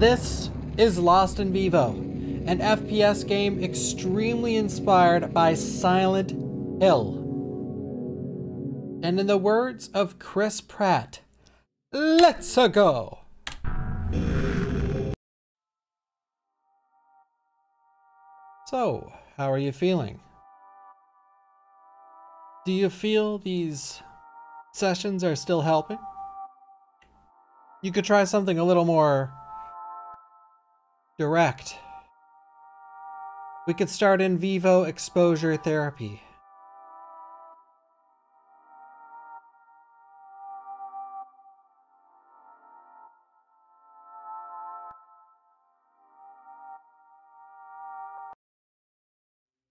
This is Lost in Vivo, an FPS game extremely inspired by Silent Hill. And in the words of Chris Pratt, let's go! So, how are you feeling? Do you feel these sessions are still helping? You could try something a little more direct. We could start in vivo exposure therapy.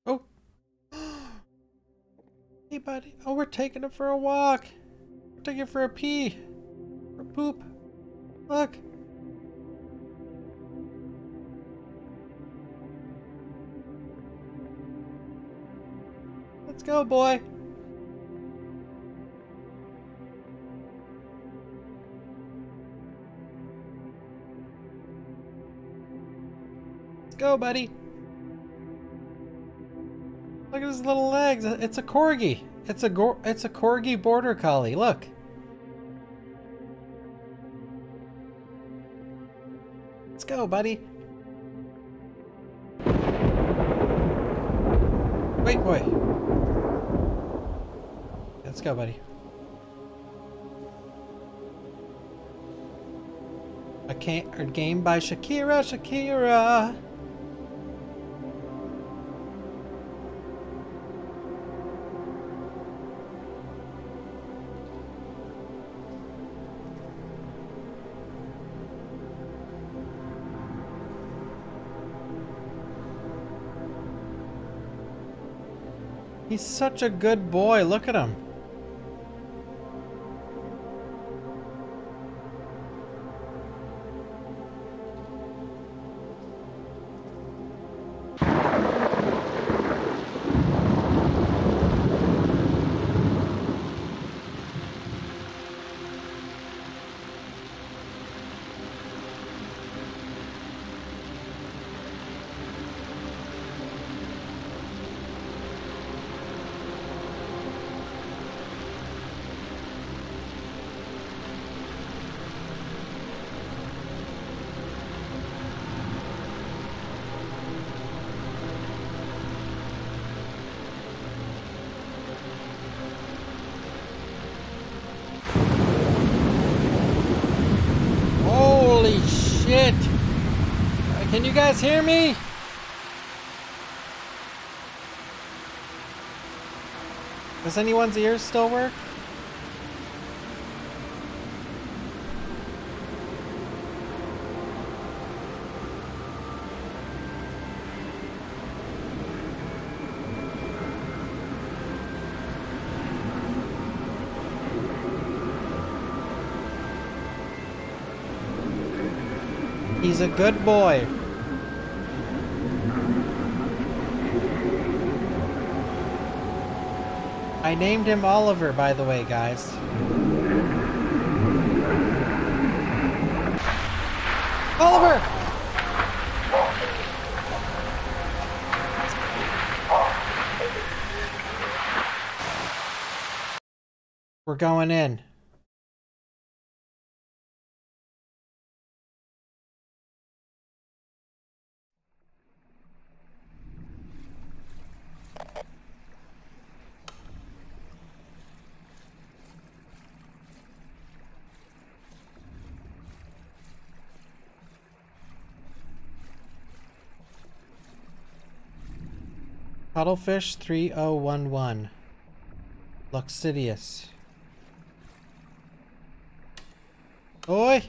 Oh. Hey, buddy. Oh, we're taking it for a walk. We're taking it for a pee. For poop. Look. Let's go, boy. Let's go, buddy. Look at his little legs. It's a corgi. It's a it's a corgi border collie. Look. Let's go, buddy. Wait, boy. Let's go, buddy. A, a game by Shakira, Shakira. He's such a good boy. Look at him. Guys hear me? Does anyone's ears still work? He's a good boy. I named him Oliver, by the way, guys. Oliver! We're going in. Cuttlefish 3011. Luxidius. Oi!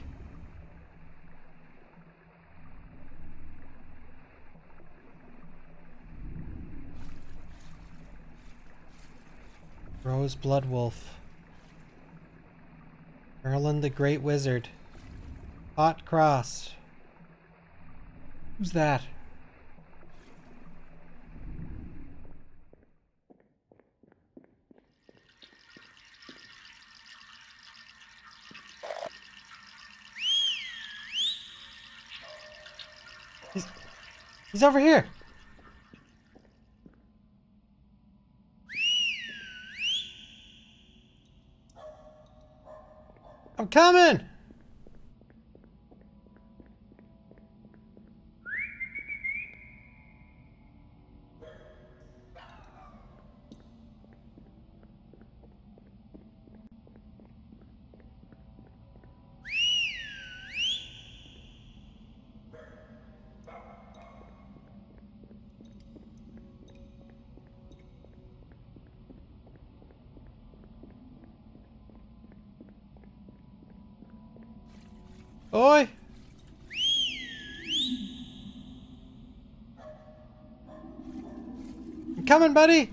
Rose Blood Wolf. Merlin the Great Wizard. Hot Cross. Who's that? He's over here. I'm coming! Coming, buddy!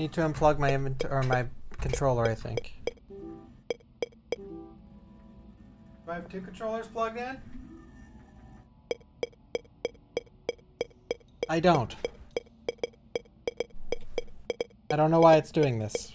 Need to unplug my inventory or my controller, I think. Do I have two controllers plugged in? I don't. I don't know why it's doing this.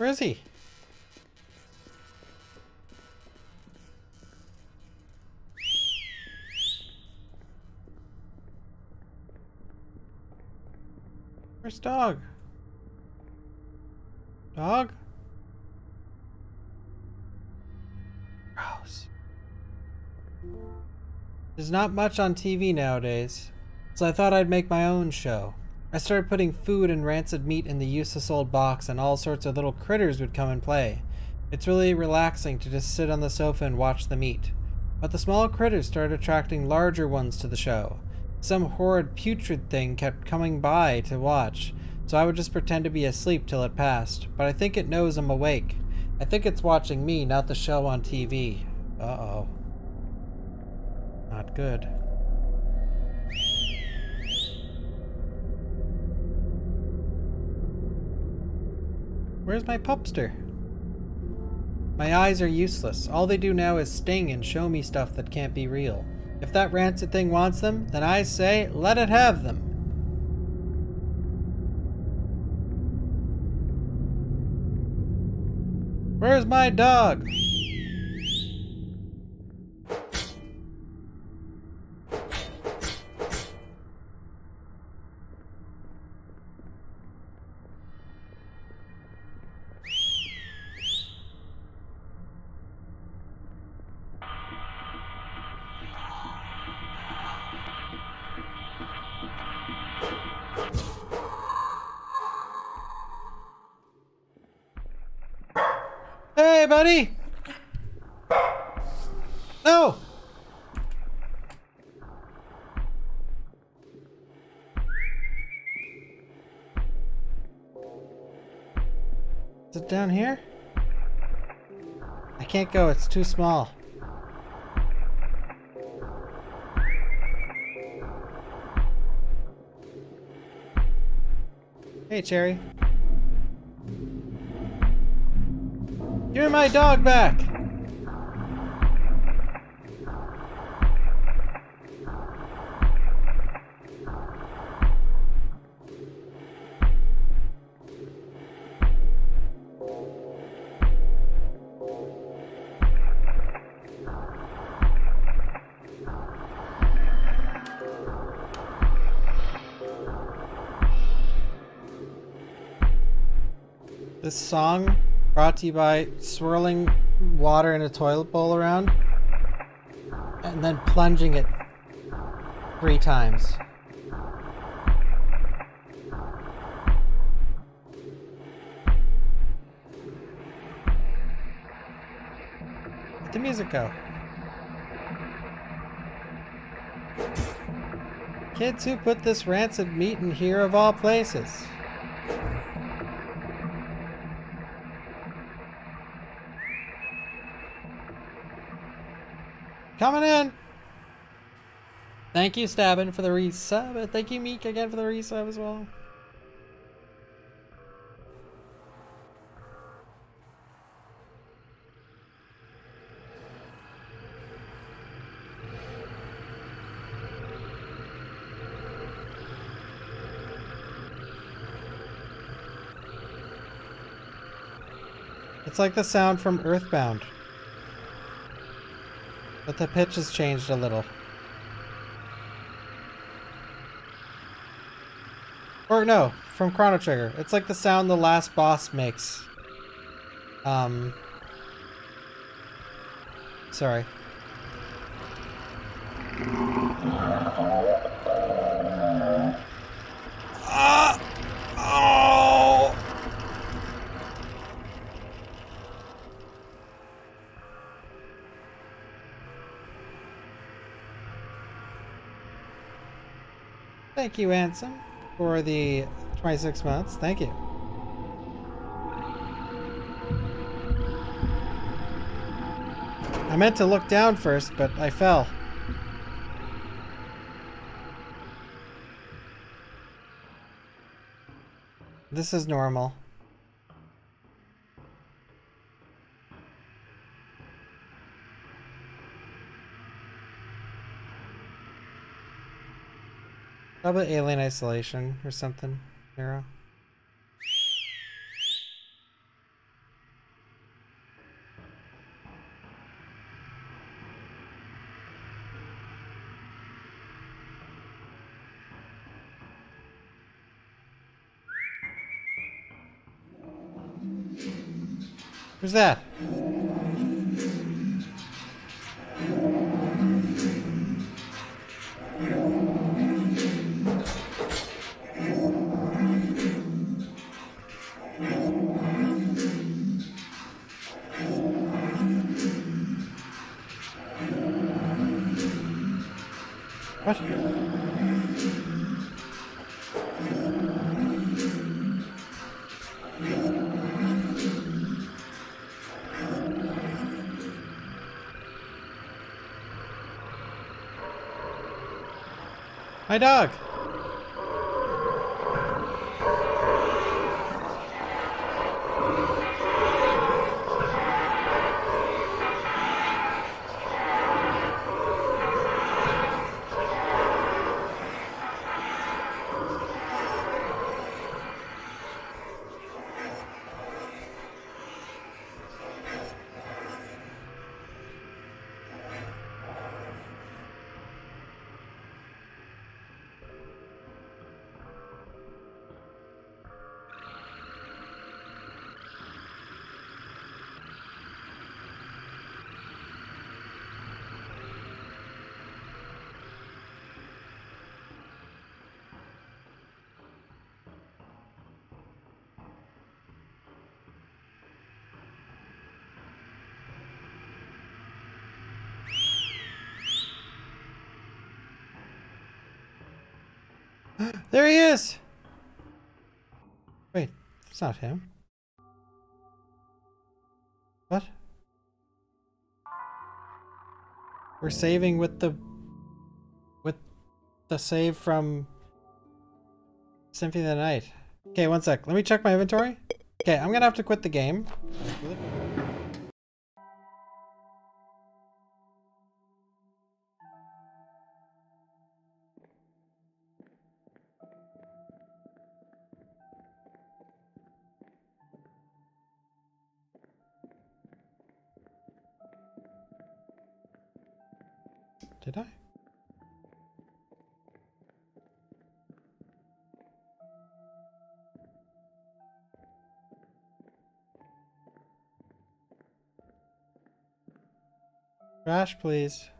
Where is he? Where's dog? Dog? Gross. There's not much on TV nowadays, so I thought I'd make my own show. I started putting food and rancid meat in the useless old box, and all sorts of little critters would come and play. It's really relaxing to just sit on the sofa and watch them eat. But the small critters started attracting larger ones to the show. Some horrid putrid thing kept coming by to watch, so I would just pretend to be asleep till it passed. But I think it knows I'm awake. I think it's watching me, not the show on TV. Uh oh. Not good. Where's my pupster? My eyes are useless. All they do now is sting and show me stuff that can't be real. If that rancid thing wants them, then I say, let it have them. Where's my dog? Buddy! No! Is it down here? I can't go, it's too small. Hey, Cherry. Give my dog back! This song brought to you by swirling water in a toilet bowl around and then plunging it three times. Let the music go. Kids who put this rancid meat in here of all places. Thank you, Stabbin, for the resub. Thank you, Meek, again for the resub as well. It's like the sound from Earthbound. But the pitch has changed a little. Or no, from Chrono Trigger. It's like the sound the last boss makes. Um. Sorry. Ah! Oh! Thank you, Ansem, for the 26 months. Thank you. I meant to look down first, but I fell. This is normal. Probably Alien Isolation or something, Arrow. Who's that? Dog. There he is! Wait, it's not him. What? We're saving with the... With the save from... Symphony of the Night. Okay, one sec. Let me check my inventory. Okay, I'm gonna have to quit the game. Please.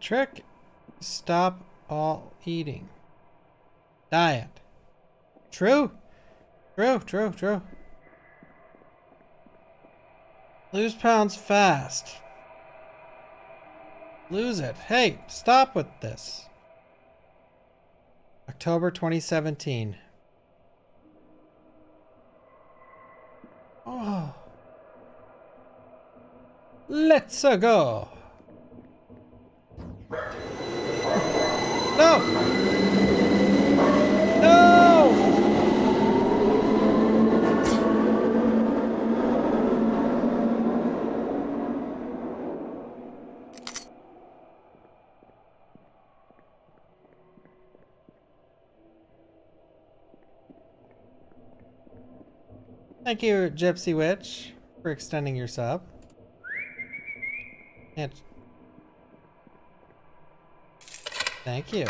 Trick stop all eating. Diet. True. True, true, true. Lose pounds fast. Lose it. Hey, stop with this. October 2017. Oh. Let's go. No! Thank you, Gypsy Witch, for extending your sub. And Thank you.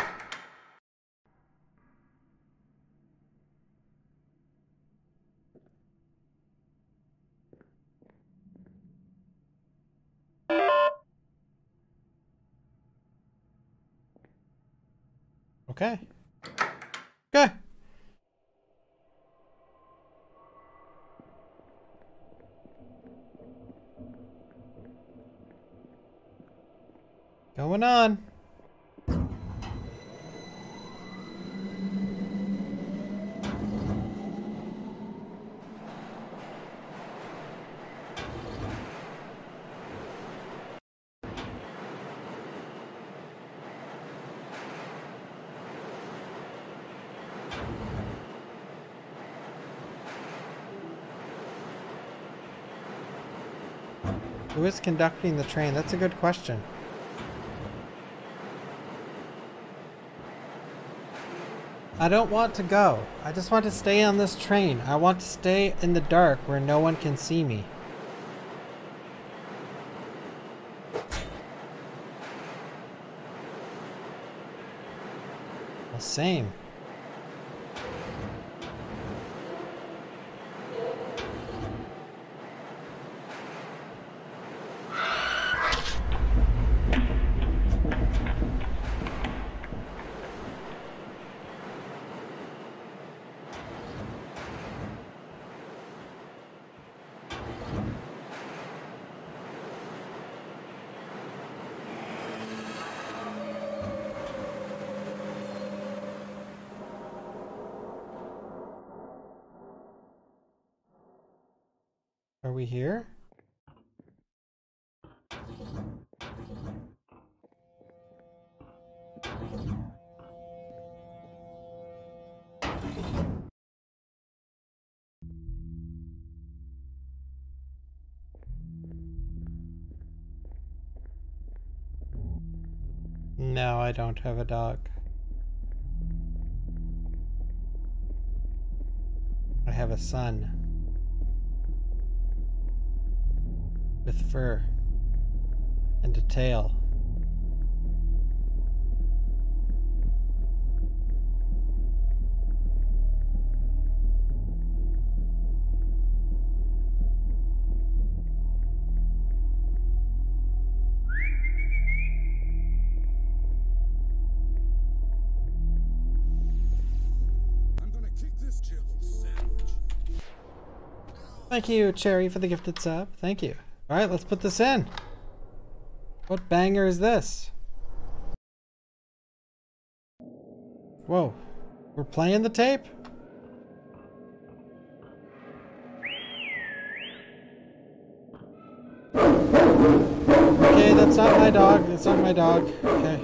Okay. Okay. Going on. Who is conducting the train? That's a good question. I don't want to go. I just want to stay on this train. I want to stay in the dark where no one can see me. Well, same. Are we here? No, I don't have a dog. I have a son. With fur. And a tail. Thank you, Cherry, for the gifted sub. Thank you. Alright, let's put this in. What banger is this? Whoa. We're playing the tape? Okay, that's not my dog. That's not my dog. Okay.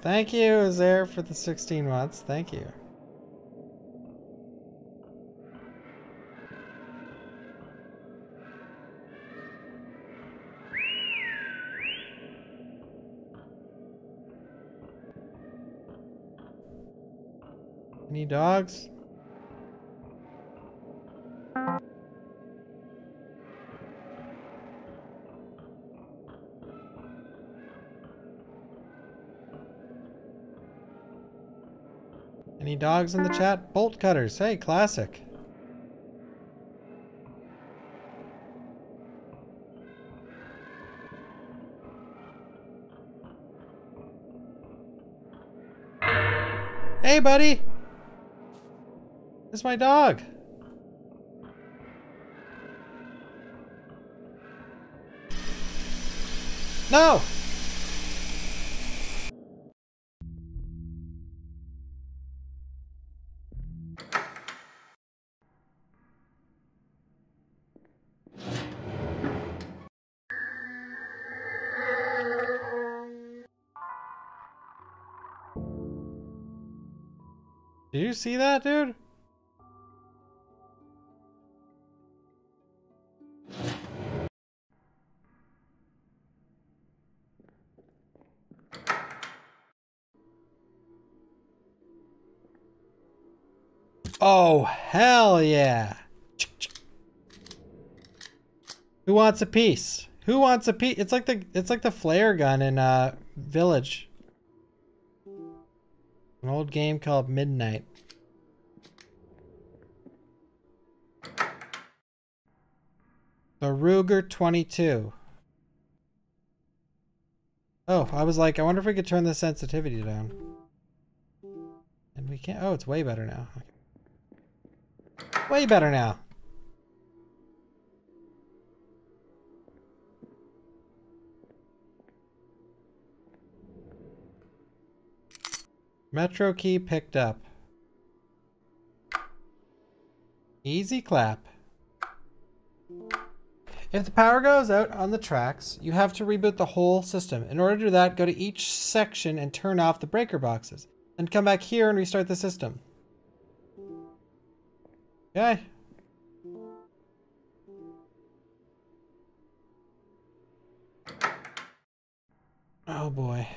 Thank you, Azair, for the 16 months. Thank you. Any dogs? Any dogs in the chat? Bolt cutters. Hey, classic. Hey, buddy. It's my dog. No! Did you see that, dude? Oh, hell yeah. Who wants a piece? Who wants a piece? It's like the it's like the flare gun in uh Village. An old game called Midnight. The Ruger 22. Oh, I was like, I wonder if we could turn the sensitivity down. And we can't. Oh, it's way better now. Way better now. Metro key picked up. Easy clap. If the power goes out on the tracks, you have to reboot the whole system. In order to do that, go to each section and turn off the breaker boxes. Then come back here and restart the system. Okay. Oh boy.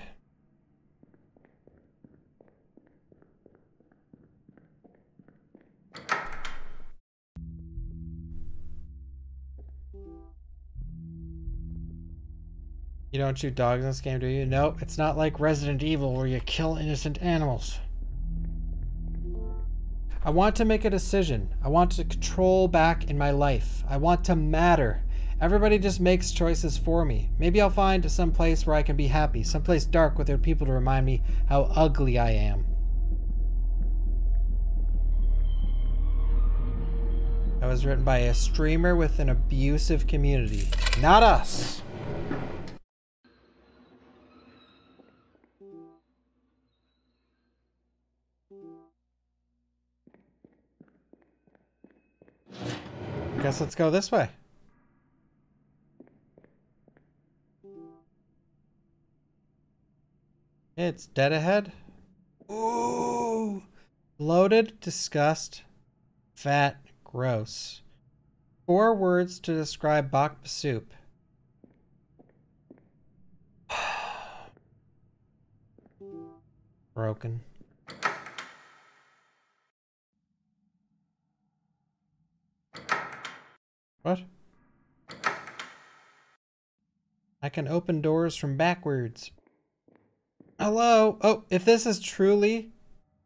You don't shoot dogs in this game, do you? No, it's not like Resident Evil where you kill innocent animals. I want to make a decision. I want to control back in my life. I want to matter. Everybody just makes choices for me. Maybe I'll find some place where I can be happy, someplace dark with without people to remind me how ugly I am. That was written by a streamer with an abusive community. Not us. Guess let's go this way. It's dead ahead. Ooh. Bloated, disgust, fat, gross. Four words to describe bok soup. Broken. What? I can open doors from backwards. Hello? Oh, if this is truly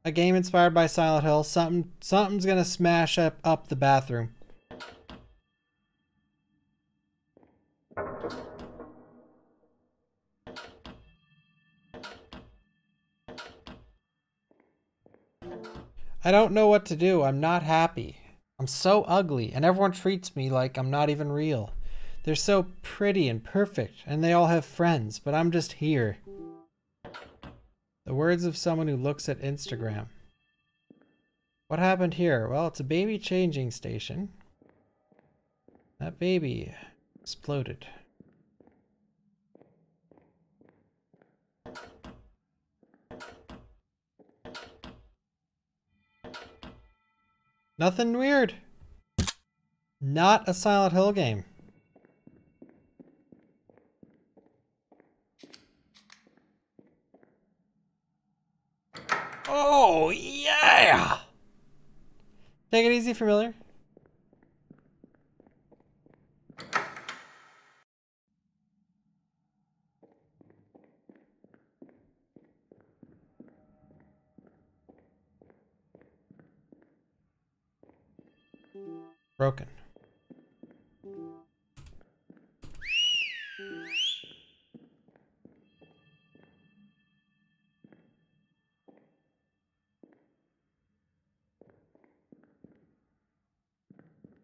a game inspired by Silent Hill, something something's gonna smash up, up the bathroom. I don't know what to do. I'm not happy. I'm so ugly, and everyone treats me like I'm not even real. They're so pretty and perfect, and they all have friends, but I'm just here. The words of someone who looks at Instagram. What happened here? Well, it's a baby changing station. That baby exploded. Nothing weird. Not a Silent Hill game. Oh, yeah! Take it easy, familiar. Broken.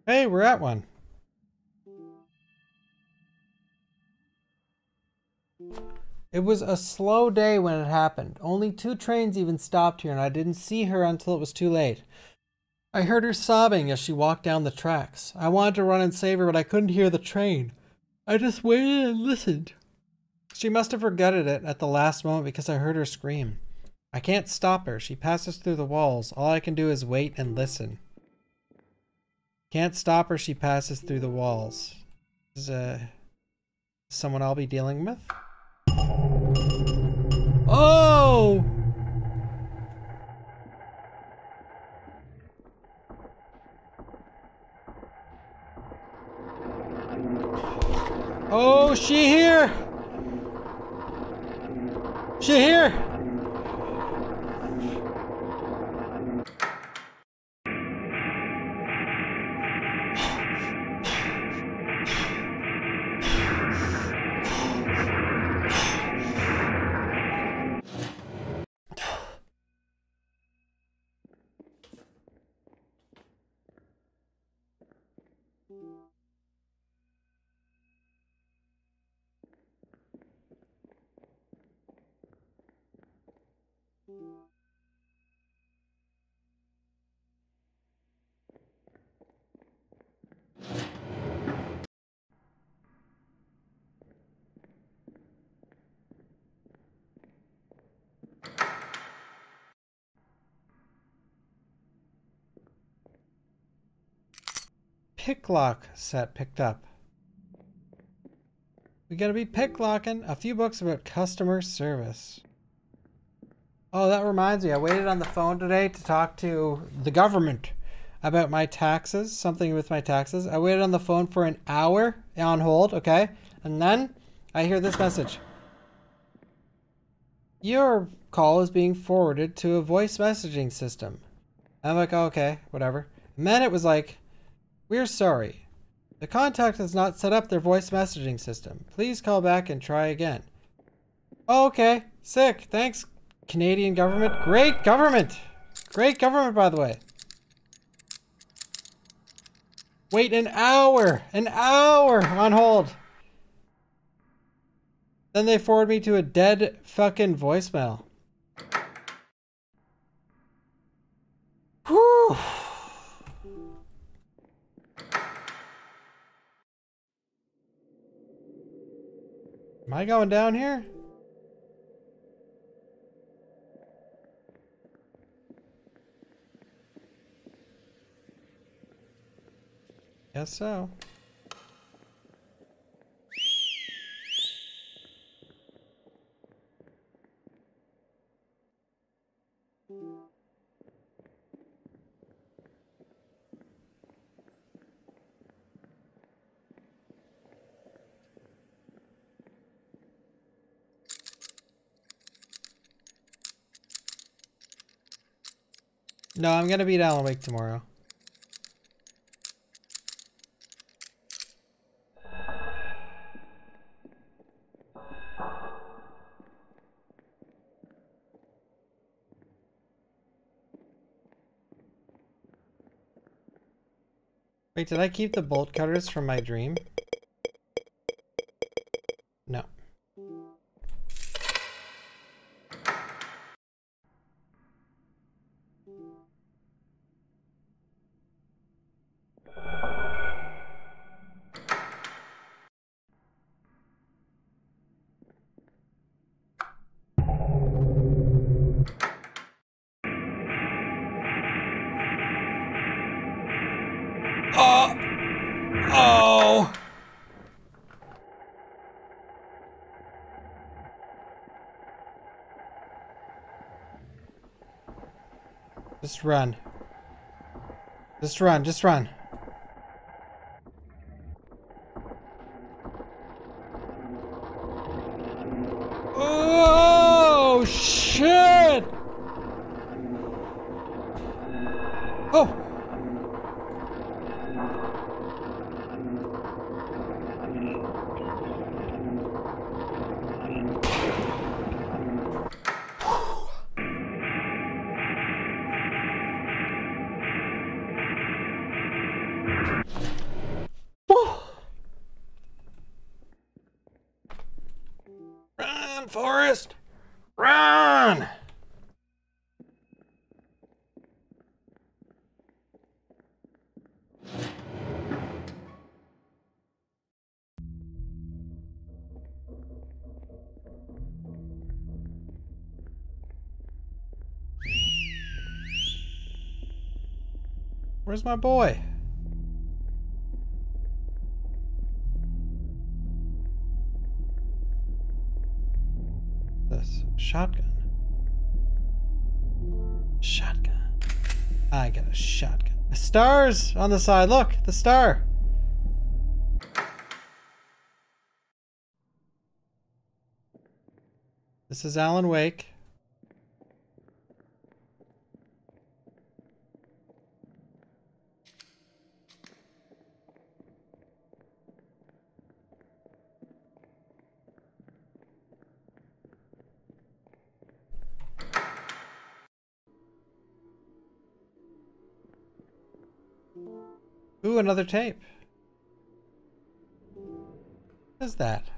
Hey, we're at one. It was a slow day when it happened. Only two trains even stopped here, and I didn't see her until it was too late. I heard her sobbing as she walked down the tracks. I wanted to run and save her, but I couldn't hear the train. I just waited and listened. She must have regretted it at the last moment because I heard her scream. I can't stop her. She passes through the walls. All I can do is wait and listen. Can't stop her. She passes through the walls. Is uh, someone I'll be dealing with? Oh! Oh, she here! She here! Picklock set picked up. We gotta be picklocking a few books about customer service. Oh, that reminds me. I waited on the phone today to talk to the government about my taxes, something with my taxes. I waited on the phone for an hour on hold, okay? And then I hear this message. Your call is being forwarded to a voice messaging system. I'm like, oh, okay, whatever. And then it was like, we're sorry. The contact has not set up their voice messaging system. Please call back and try again. Oh, okay. Sick. Thanks, Canadian government. Great government. Great government, by the way. Wait an hour. An hour on hold. Then they forward me to a dead fucking voicemail. Whew. Am I going down here? Guess so. No, I'm gonna beat Alan Wake tomorrow. Wait, did I keep the bolt cutters from my dream? Just run. Just run, just run. Where's my boy? This shotgun. Shotgun. I got a shotgun. The stars on the side. Look, the star. This is Alan Wake. Ooh, another tape. What is that?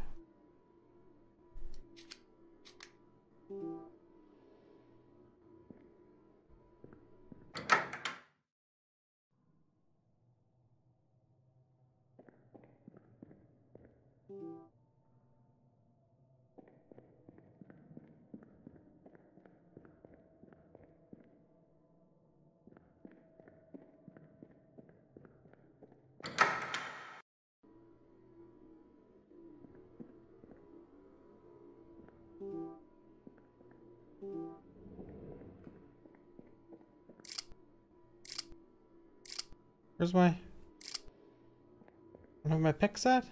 Where's my... I my pick set?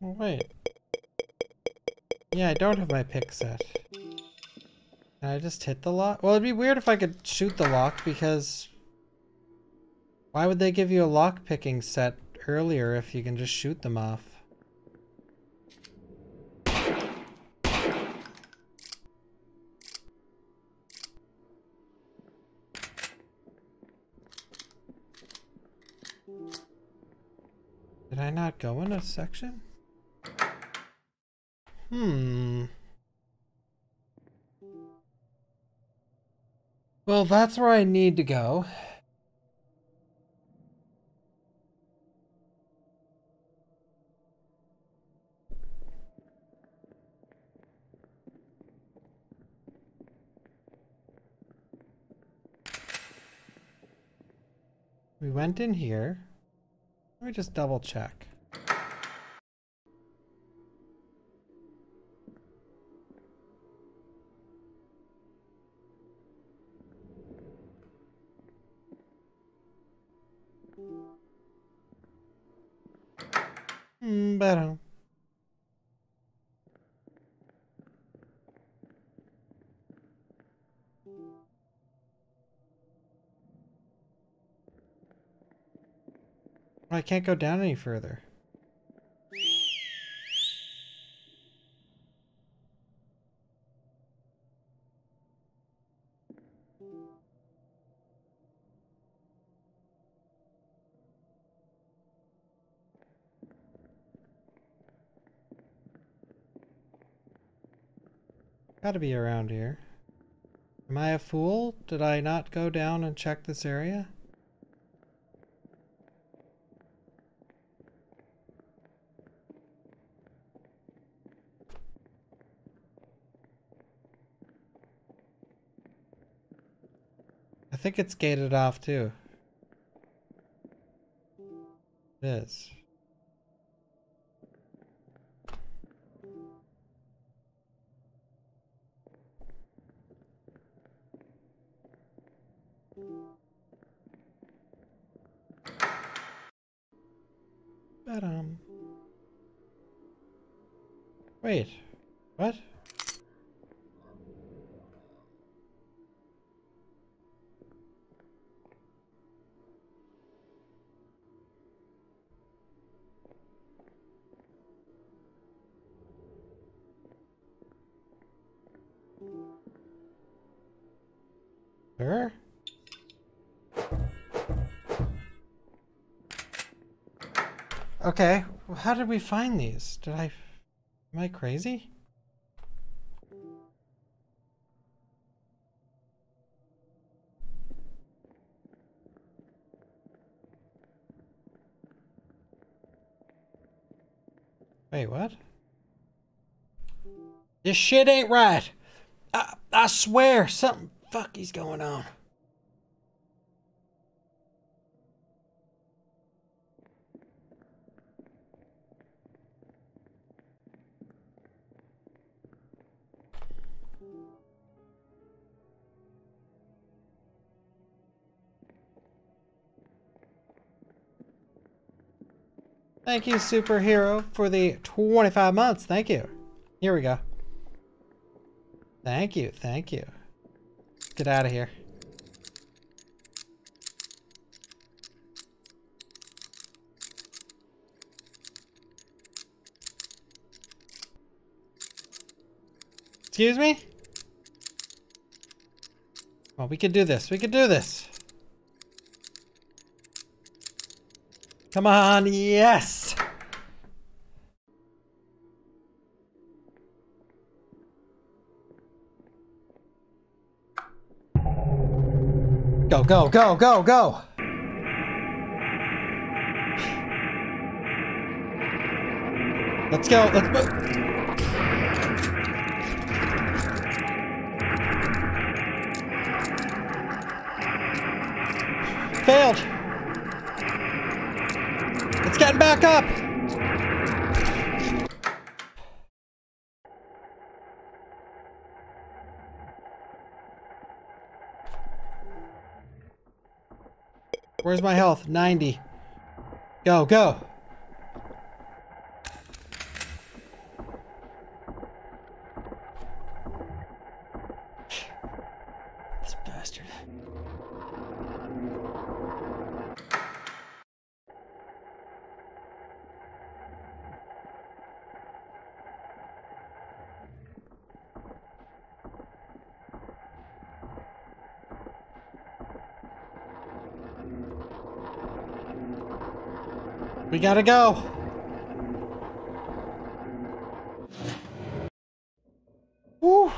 Wait. Yeah, I don't have my pick set. Can I just hit the lock? Well, it'd be weird if I could shoot the lock because... Why would they give you a lock picking set earlier if you can just shoot them off? Did I not go in a section? Hmm. Well, that's where I need to go. We went in here. Let me just double check. I can't go down any further. Gotta be around here. Am I a fool? Did I not go down and check this area? Think it's gated off too. It is. But um Wait. What? Okay, well, how did we find these? Did I... Am I crazy? Wait, what? This shit ain't right. I, I swear, something fucky's going on. Thank you, superhero, for the 25 months. Thank you. Here we go. Thank you. Thank you. Get out of here. Excuse me? Well, we could do this. We could do this. Come on, yes! Go, go, go, go, go! Let's go, let's move. Failed! Getting back up! Where's my health? 90. Go, go! This bastard. We gotta go. Woo.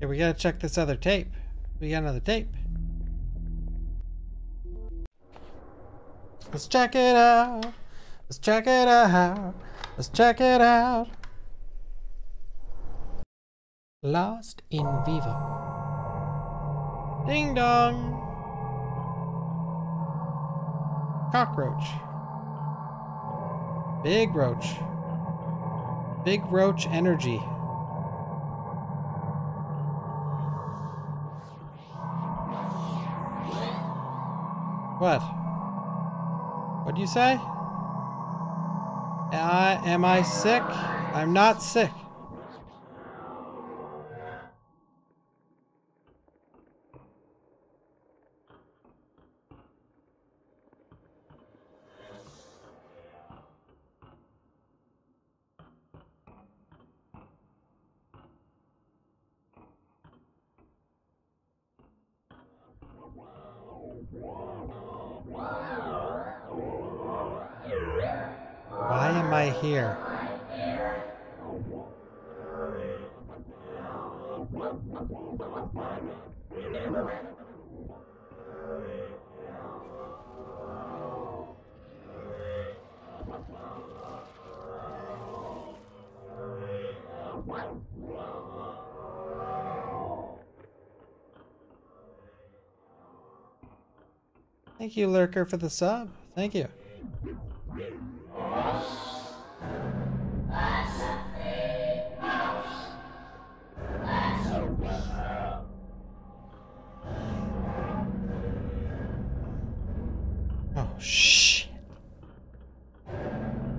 Yeah, we gotta check this other tape. We got another tape. Let's check it out. Let's check it out. Let's check it out. Lost in Vivo. Ding dong. Cockroach. Big roach. Big roach energy. What? What'd you say? Uh, am I sick? I'm not sick. Why am I here? Thank you, Lurker, for the sub. Thank you.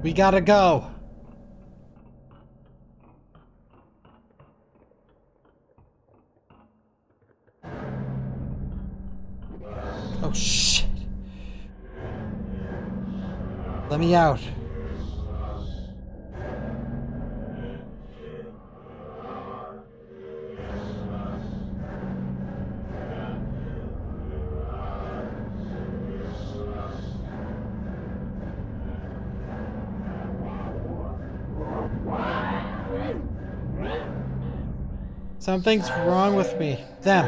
We gotta go. Oh, shit. Let me out. Something's wrong with me. Them.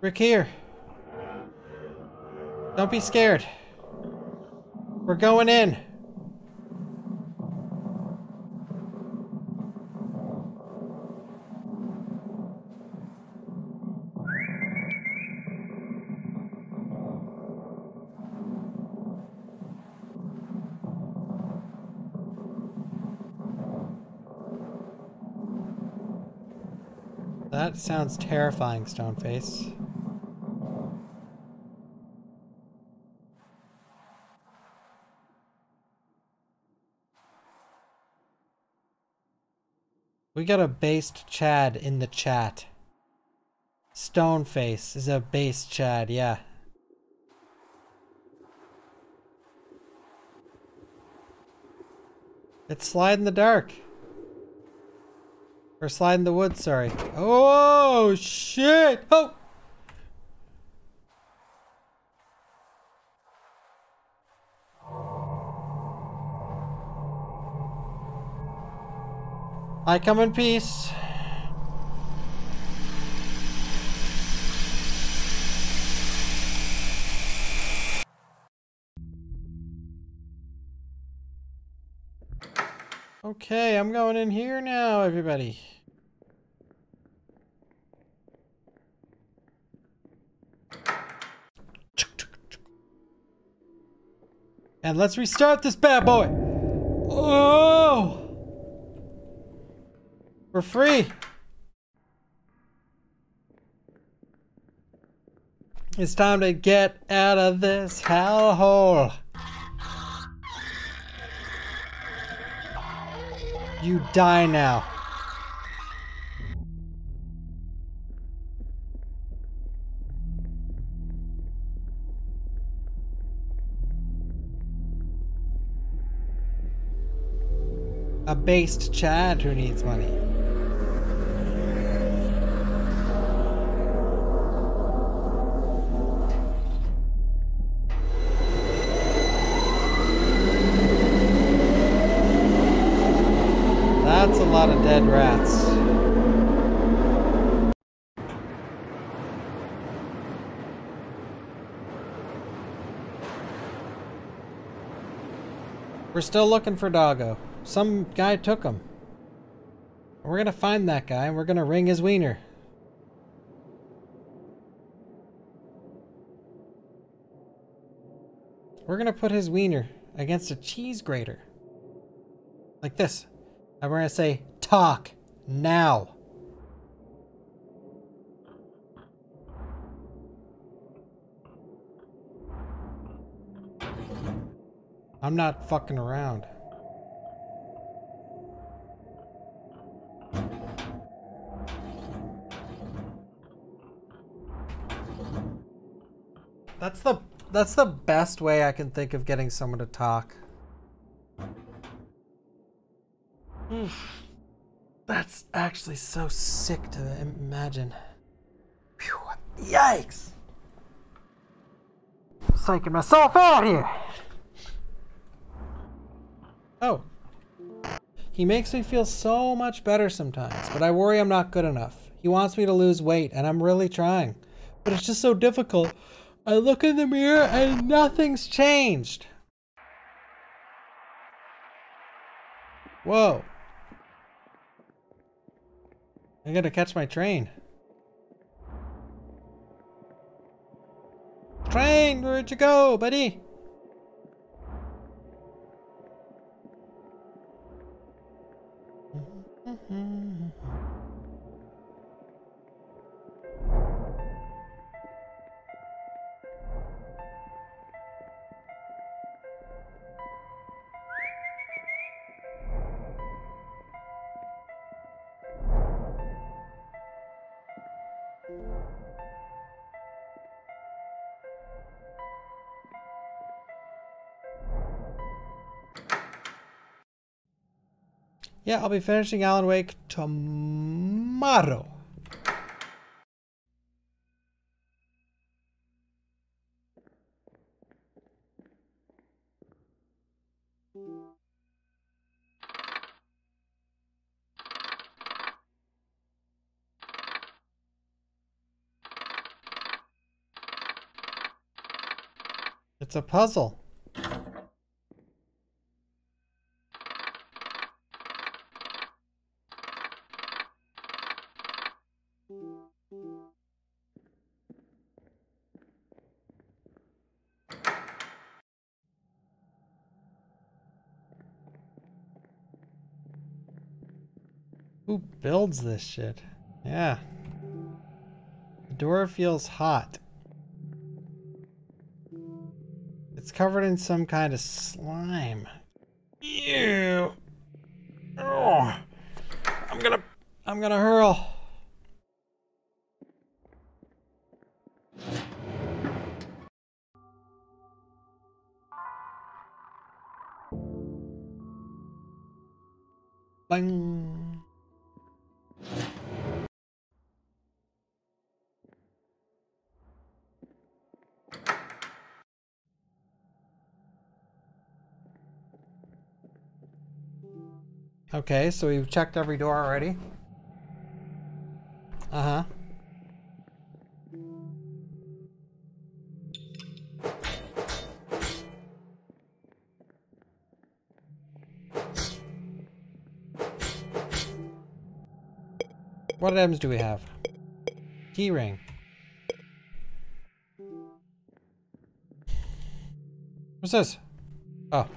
Rick here. Don't be scared. We're going in. Sounds terrifying, Stoneface. We got a based Chad in the chat. Stoneface is a based Chad, yeah. It's slide in the dark. Or slide in the woods, sorry. Oh, shit! Oh! I come in peace. Okay, I'm going in here now, everybody. And let's restart this bad boy. Oh! We're free. It's time to get out of this hellhole. You die now. A based Chad who needs money. That's a lot of dead rats. We're still looking for Doggo. Some guy took him. We're gonna find that guy and we're gonna ring his wiener. We're gonna put his wiener against a cheese grater. Like this. And we're gonna say, talk now. I'm not fucking around. That's the that's the best way I can think of getting someone to talk. That's actually so sick to imagine. Phew, yikes! Psyching myself out here. Oh. He makes me feel so much better sometimes, but I worry I'm not good enough. He wants me to lose weight, and I'm really trying. But it's just so difficult. I look in the mirror and nothing's changed. Whoa. I gotta catch my train. Train, where'd you go, buddy? Mm-hmm. Yeah, I'll be finishing Alan Wake tomorrow. It's a puzzle. This shit? Yeah. The door feels hot. It's covered in some kind of slime. Ew. Oh. I'm gonna I'm gonna hurl. Bang. Okay, so we've checked every door already. Uh-huh. What items do we have? Key ring. What's this? Oh.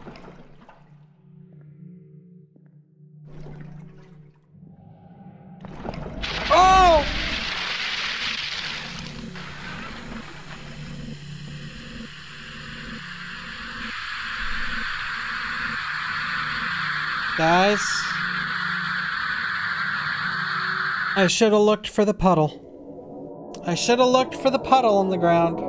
Guys. I should have looked for the puddle. I should have looked for the puddle on the ground.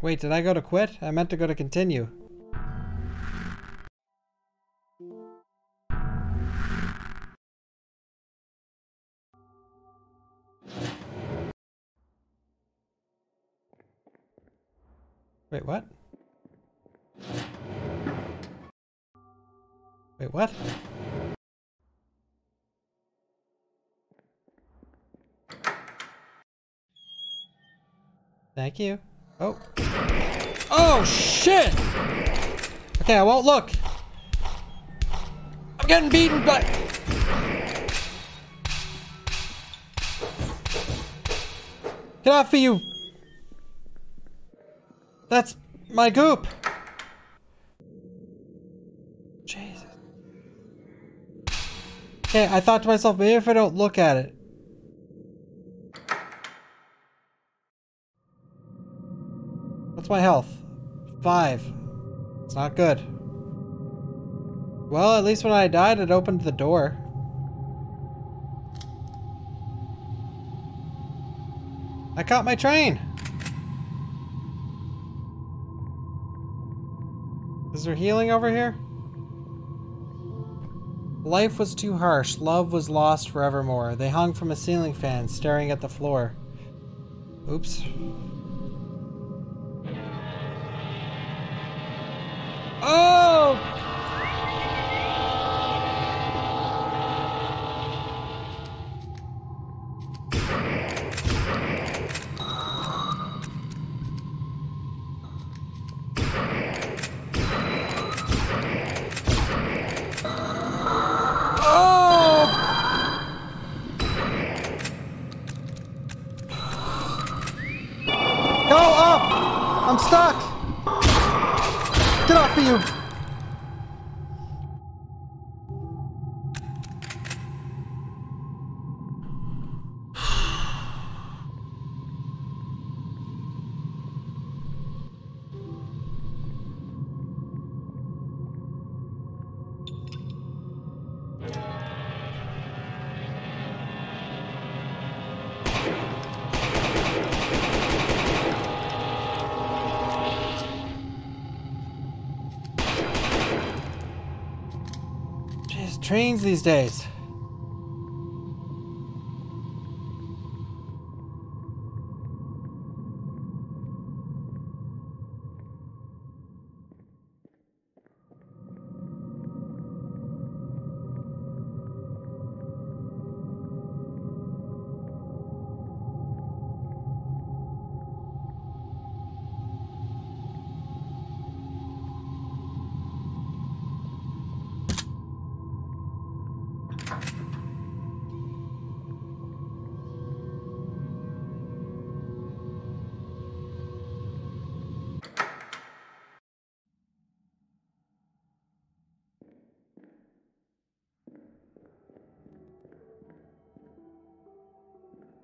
Wait, did I go to quit? I meant to go to continue. Thank you. Oh. Oh, shit! Okay, I won't look. I'm getting beaten by... Get off of you! That's my goop! Jesus. Okay, I thought to myself, maybe if I don't look at it. What's my health? Five. It's not good. Well, at least when I died, it opened the door. I caught my train! Is there healing over here? Life was too harsh. Love was lost forevermore. They hung from a ceiling fan, staring at the floor. Oops. These days.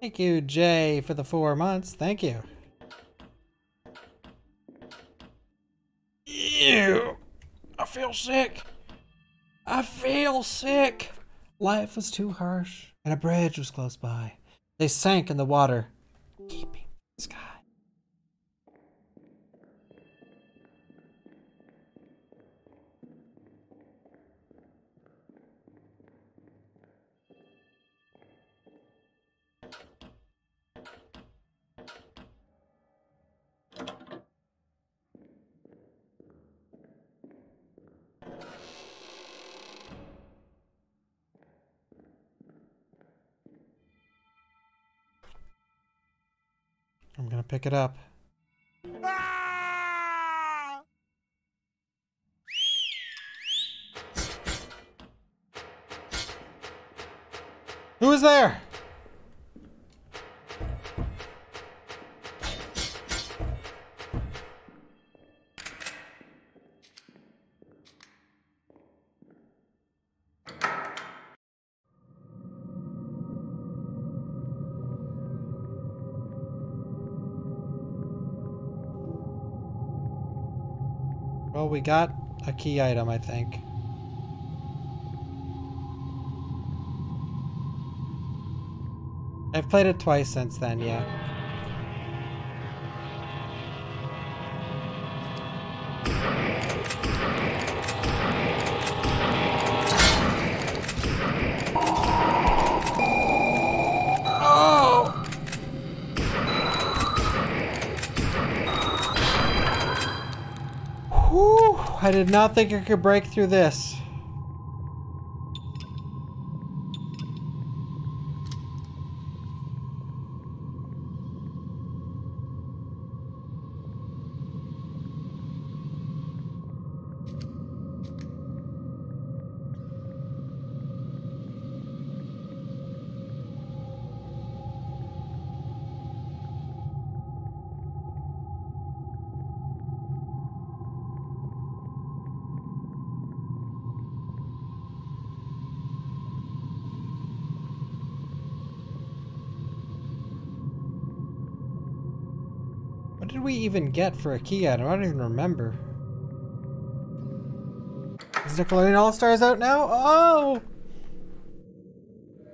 Thank you, Jay, for the four months. Thank you. Ew. I feel sick. I feel sick. Life was too harsh, and a bridge was close by. They sank in the water, pick it up. Who is there? We got a key item, I think. I've played it twice since then, yeah. I did not think I could break through this. Even get for a key item? I don't even remember. Is Nickelodeon All-Stars out now? Oh!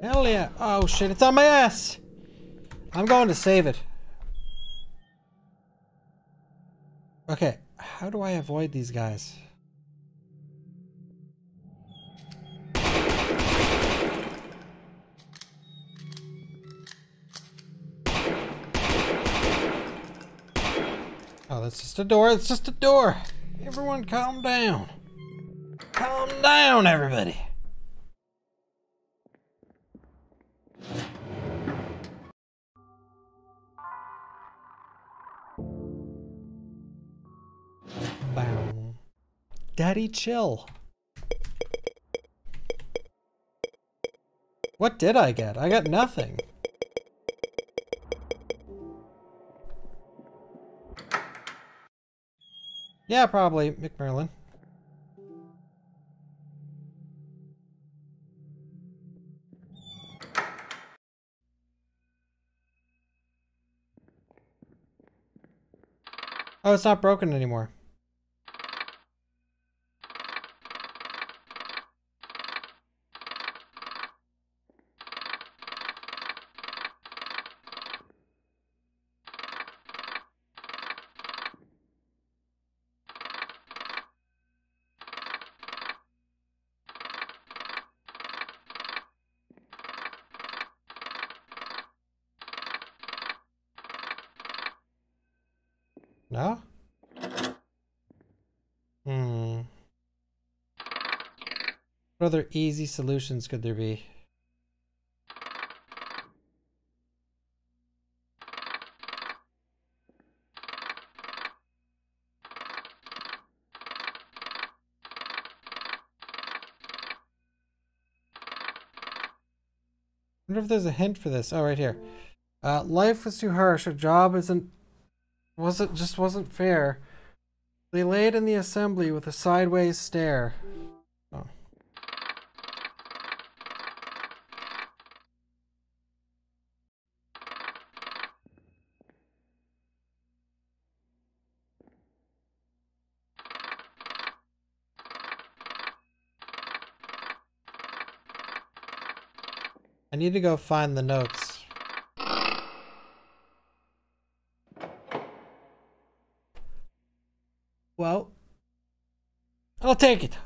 Hell yeah. Oh shit, it's on my ass! I'm going to save it. Okay, how do I avoid these guys? That's just a door. It's just a door. Everyone calm down. Calm down, everybody. Daddy, chill. What did I get? I got nothing. Yeah, probably McMerlin. Oh, it's not broken anymore. No? Hmm. What other easy solutions could there be? wonder if there's a hint for this. Oh, right here. Uh, life was too harsh. A job isn't wasn't just wasn't fair. They laid in the assembly with a sideways stare. Need to go find the notes. Well, I'll take it.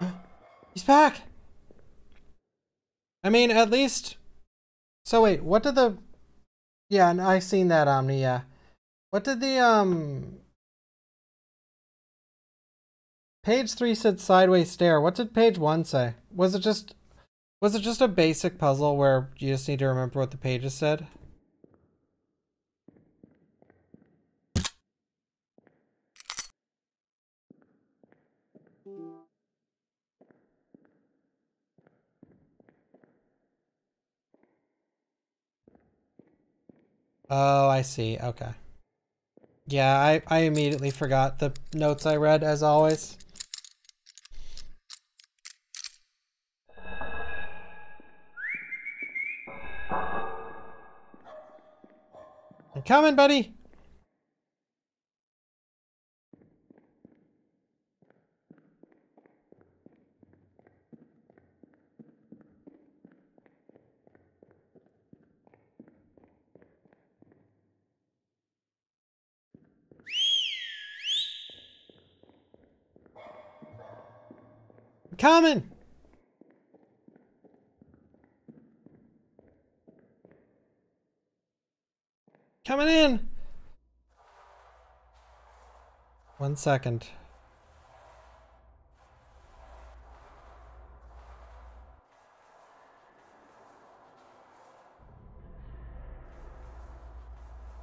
He's back. I mean, at least. So wait, what did the? Yeah, I seen that Omni. Yeah, what did the um? Page three said sideways stare. What did page one say? Was it just was it just a basic puzzle where you just need to remember what the pages said? Oh, I see. Okay. Yeah, I, I immediately forgot the notes I read, as always. Coming, buddy. Coming in. One second.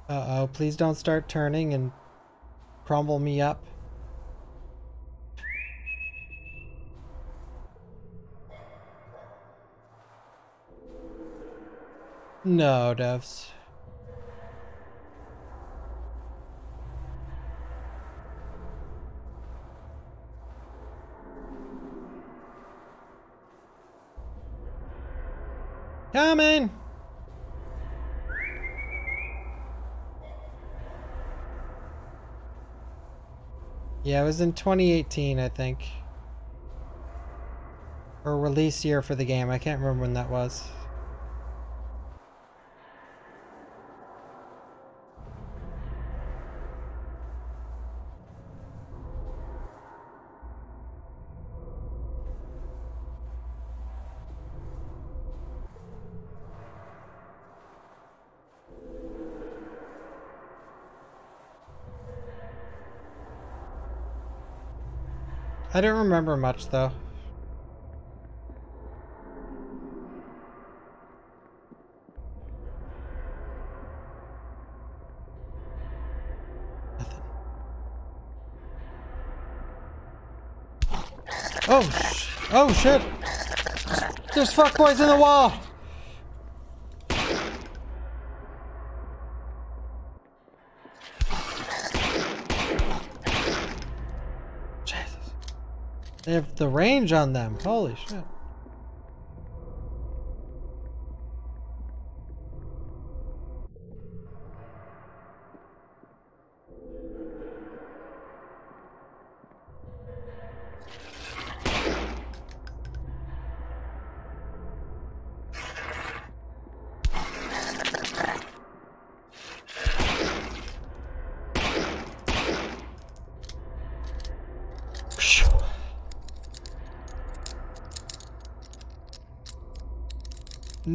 Uh-oh, please don't start turning and crumble me up. No, devs. Coming! Yeah, it was in 2018, I think. Or release year for the game. I can't remember when that was. Remember much though. Nothing. Oh, sh oh shit! There's fuckboys in the wall! Jesus. Have the range on them. Holy shit.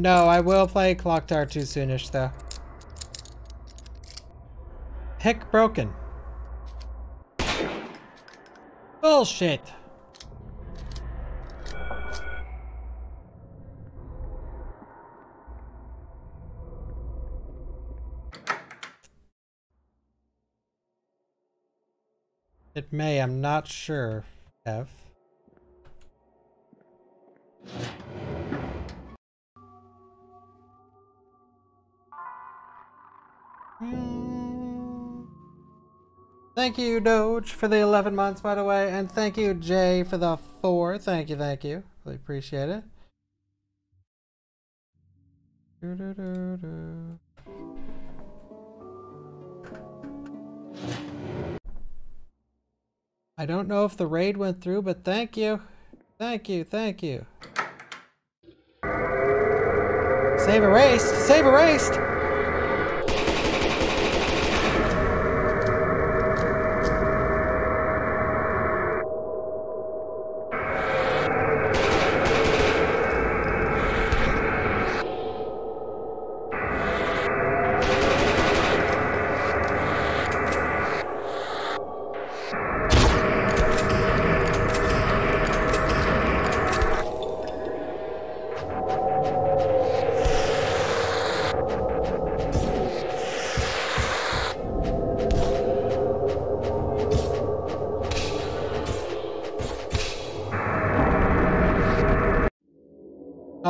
No, I will play Clock Tower 2 soonish though. Pick broken. Bullshit. It may, I'm not sure, Ev. Thank you, Doge, for the 11 months, by the way. And thank you, Jay, for the four. Thank you, thank you. Really appreciate it. Doo-doo-doo-doo. I don't know if the raid went through, but thank you. Thank you, thank you. Save erased! Save erased!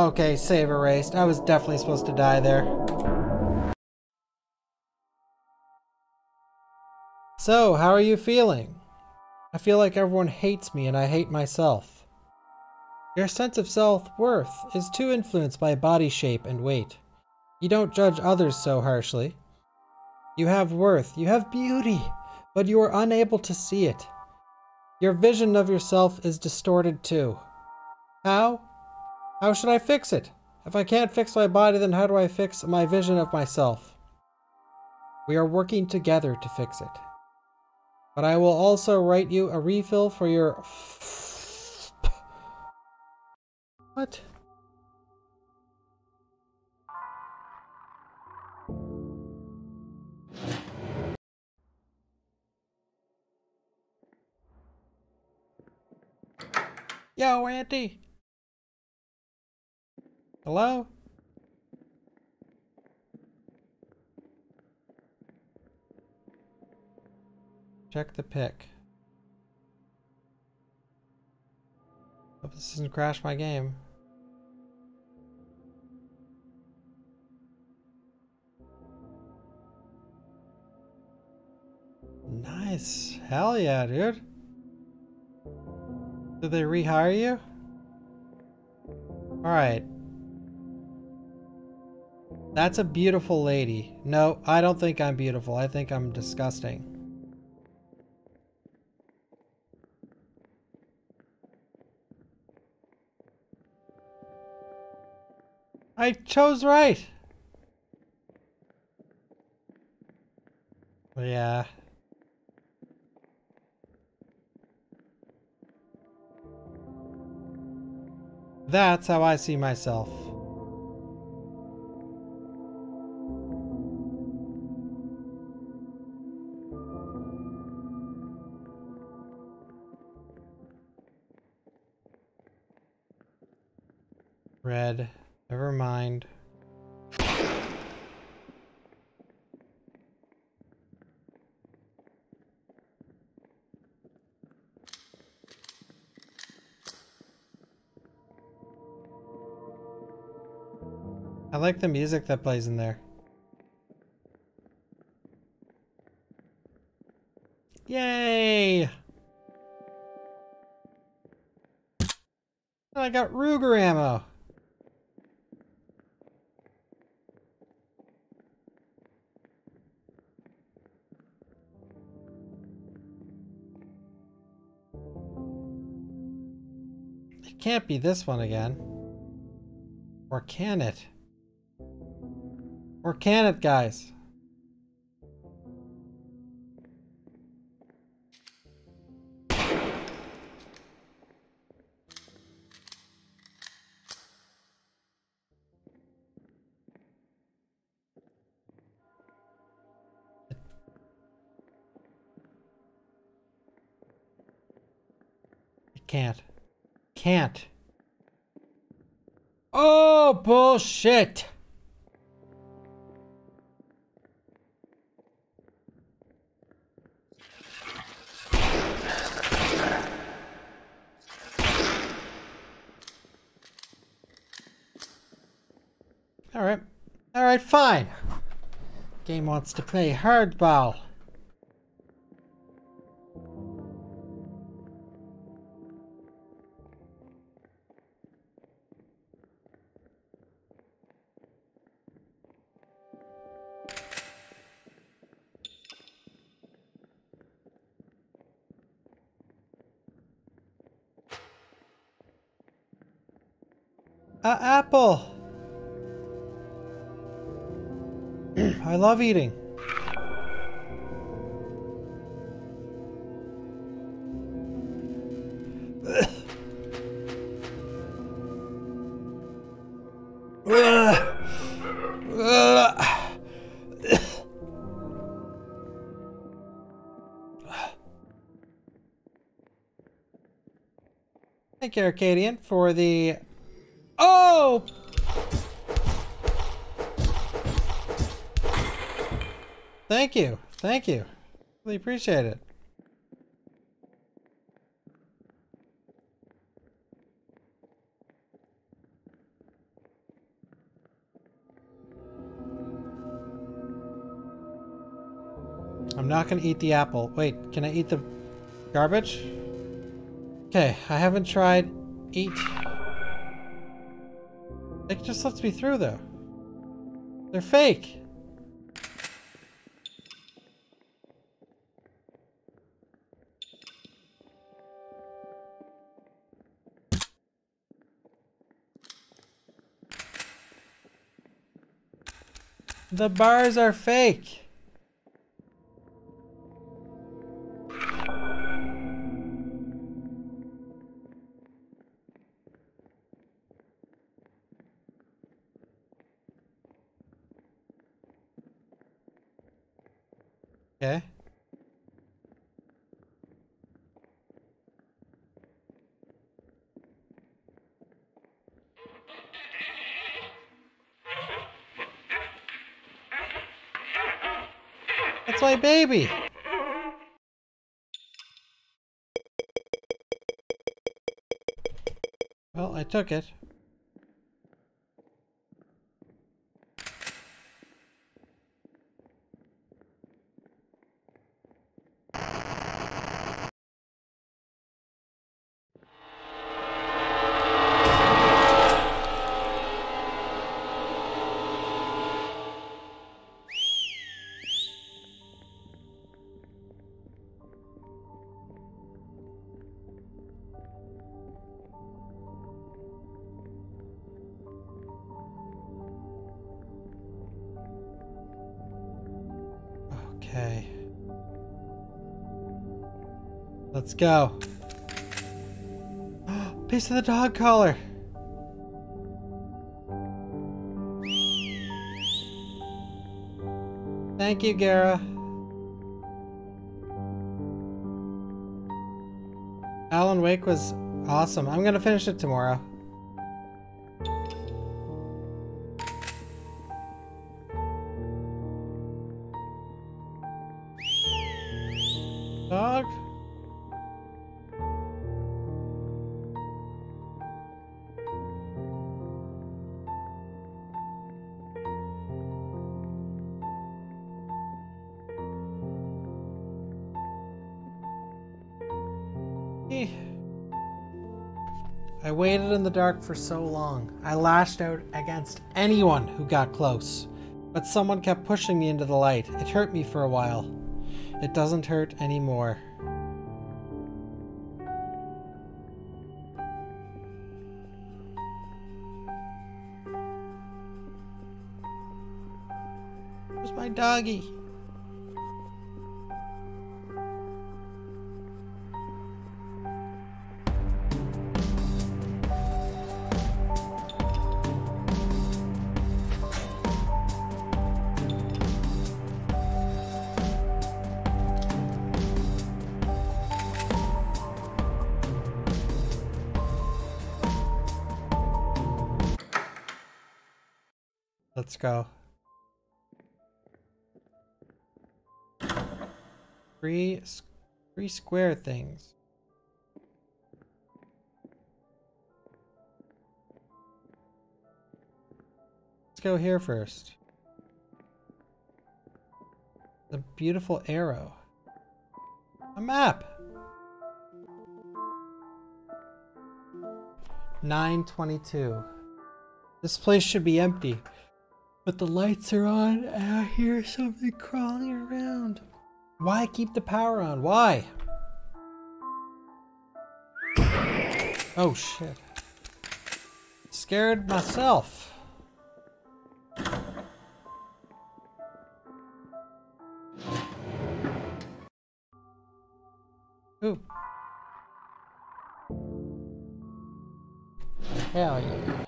Okay, save erased. I was definitely supposed to die there. So, how are you feeling? I feel like everyone hates me and I hate myself. Your sense of self-worth is too influenced by body shape and weight. You don't judge others so harshly. You have worth, you have beauty, but you are unable to see it. Your vision of yourself is distorted too. How? How should I fix it? If I can't fix my body, then how do I fix my vision of myself? We are working together to fix it. But I will also write you a refill for your... What? Yo, Auntie! Hello? Check the pick. Hope this doesn't crash my game. Nice. Hell yeah, dude. Did they rehire you? Alright. That's a beautiful lady. No, I don't think I'm beautiful. I think I'm disgusting. I chose right. Yeah. That's how I see myself. Red. Never mind. I like the music that plays in there. Yay! And I got Ruger ammo. Can't be this one again. Or can it? Or can it, guys? Can't. Oh, bullshit! Alright. Alright, fine. Game wants to play hardball. Uh, apple. I love eating. Thank you, Arcadian, for the... Thank you. Thank you. Really appreciate it. I'm not going to eat the apple. Wait, can I eat the garbage? Okay, I haven't tried eat. It just lets me through though. They're fake. The bars are fake. Baby. Well, I took it. Go. Piece of the dog collar. Thank you, Gara. Alan Wake was awesome. I'm gonna finish it tomorrow. Dark for so long. I lashed out against anyone who got close. But someone kept pushing me into the light. It hurt me for a while. It doesn't hurt anymore. Where's my doggy? Square things. Let's go here first. The beautiful arrow. A map. 922. This place should be empty. But the lights are on and I hear something crawling around. Why keep the power on? Why? Oh shit. Scared myself. Ooh. Hell yeah.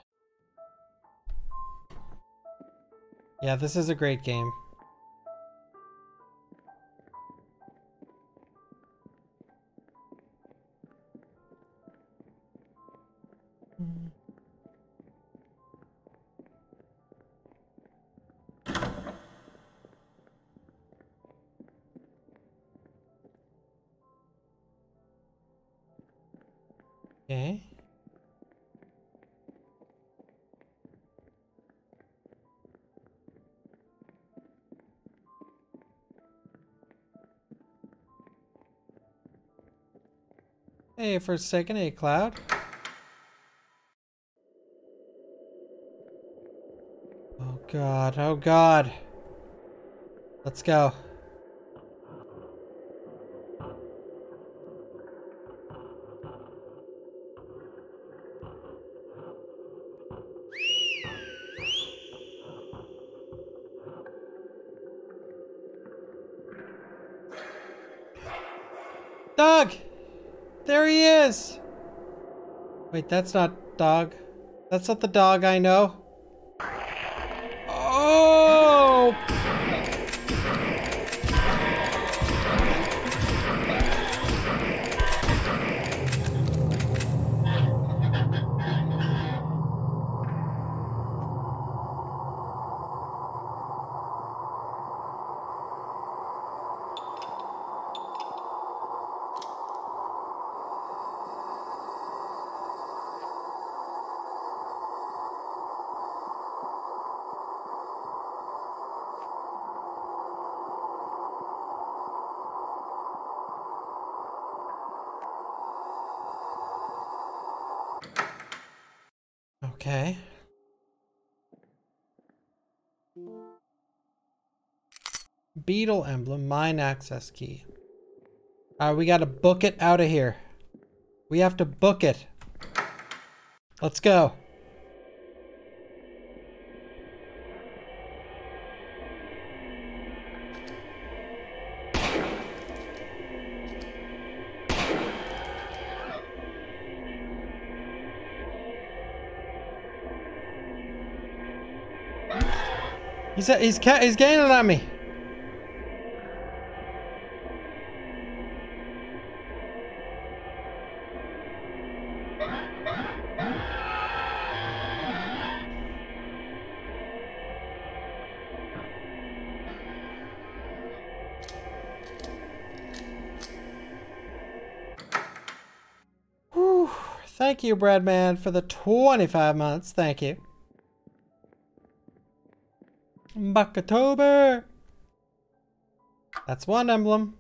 Yeah, this is a great game. For a second, hey, Cloud. Oh god, oh god. Let's go. Wait, that's not dog. That's not the dog I know. Emblem, mine access key. All right, we got to book it out of here. We have to book it. Let's go. He's he's he's gaining on me. Thank you, Breadman, for the 25 months. Thank you. Bawktober. That's one emblem.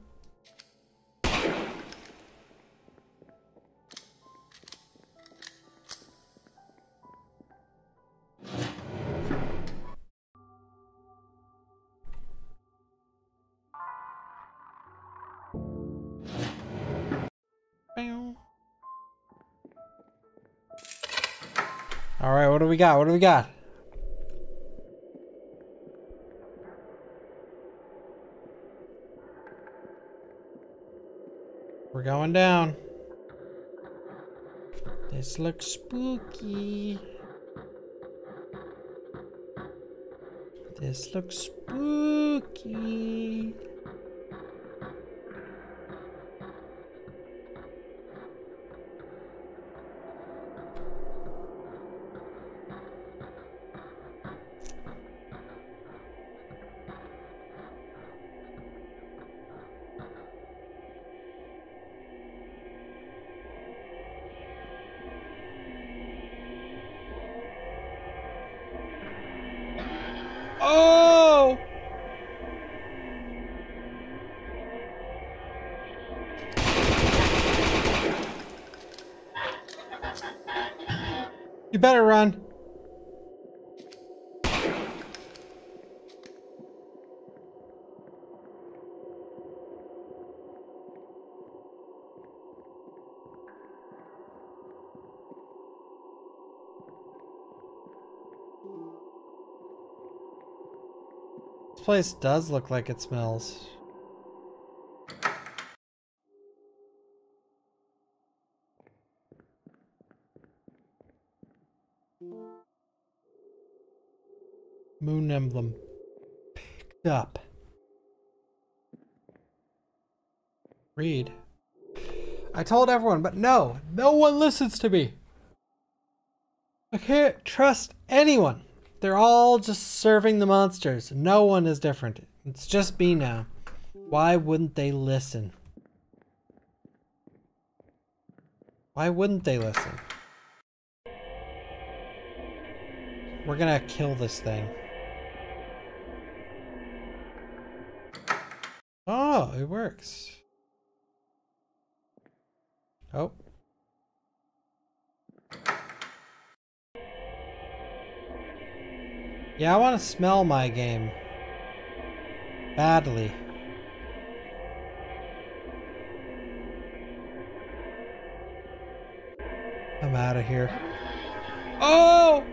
We got? What do we got? We're going down. This looks spooky. This looks spooky. You better run. This place does look like it smells. Moon emblem. Picked up. Read. I told everyone, but no, no one listens to me. I can't trust anyone. They're all just serving the monsters. No one is different. It's just me now. Why wouldn't they listen? Why wouldn't they listen? We're gonna kill this thing. Oh, it works. Oh. Yeah, I want to smell my game. Badly. I'm out of here. Oh!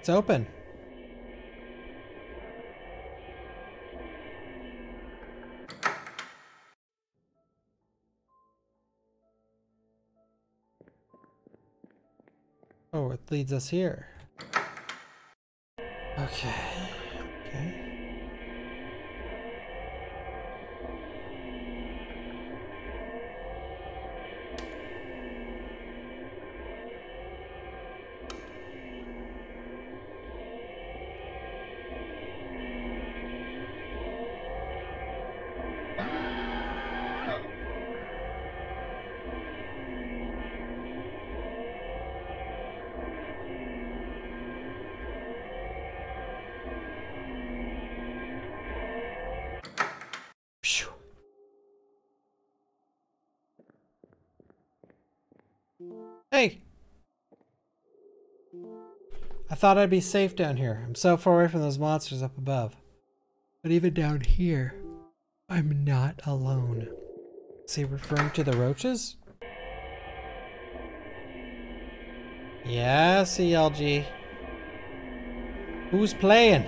It's open. Oh, it leads us here. Okay. Okay. Thought I'd be safe down here. I'm so far away from those monsters up above. But even down here, I'm not alone. Is he referring to the roaches? Yeah, CLG. Who's playing?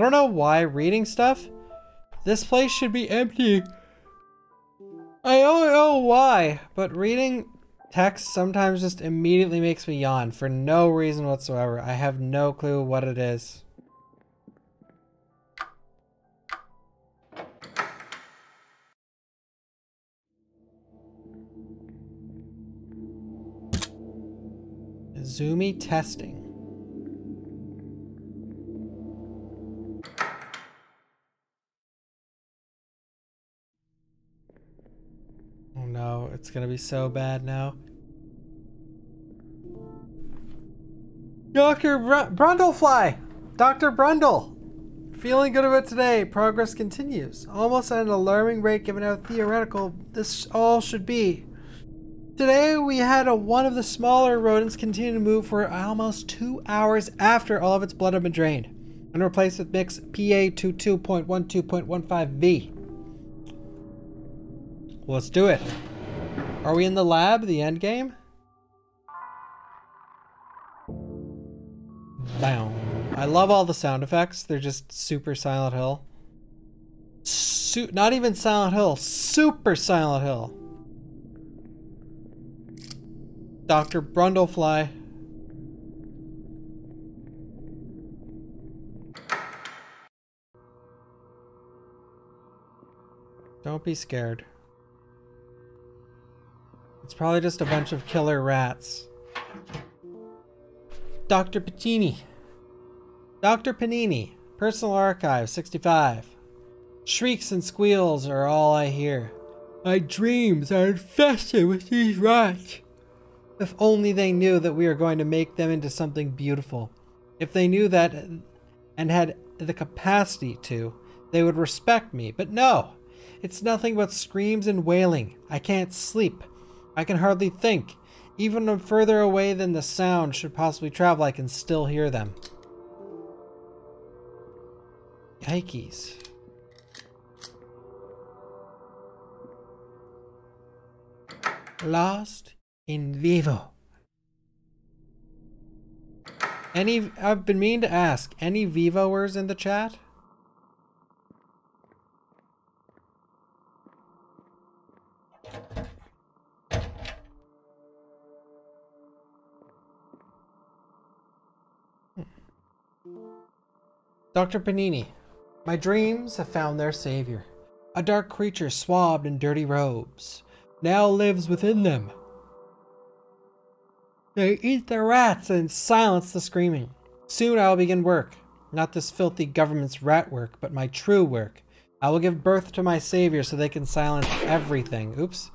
Don't know why reading stuff. This place should be empty. I don't know why, but reading text sometimes just immediately makes me yawn for no reason whatsoever. I have no clue what it is. Zoomy testing. It's gonna be so bad now. Dr. Br- Brundlefly! Dr. Brundle! Feeling good about today. Progress continues. Almost at an alarming rate given how theoretical this all should be. Today we had a, one of the smaller rodents continue to move for almost two hours after all of its blood had been drained and replaced with mix PA22.12.15V. Let's do it. Are we in the lab, the end game? Bow. I love all the sound effects. They're just super Silent Hill. Su not even Silent Hill, super Silent Hill. Dr. Brundlefly. Don't be scared. It's probably just a bunch of killer rats. Dr. Panini. Dr. Panini. Personal Archive 65. Shrieks and squeals are all I hear. My dreams are infested with these rats. If only they knew that we are going to make them into something beautiful. If they knew that and had the capacity to, they would respect me. But no! It's nothing but screams and wailing. I can't sleep. I can hardly think. Even further away than the sound should possibly travel, I can still hear them. Yikes. Lost in vivo. Any, I've been meaning to ask, any Vivoers in the chat? Dr. Panini, my dreams have found their savior. A dark creature swabbed in dirty robes now lives within them. They eat the rats and silence the screaming. Soon I will begin work. Not this filthy government's rat work, but my true work. I will give birth to my savior so they can silence everything. Oops.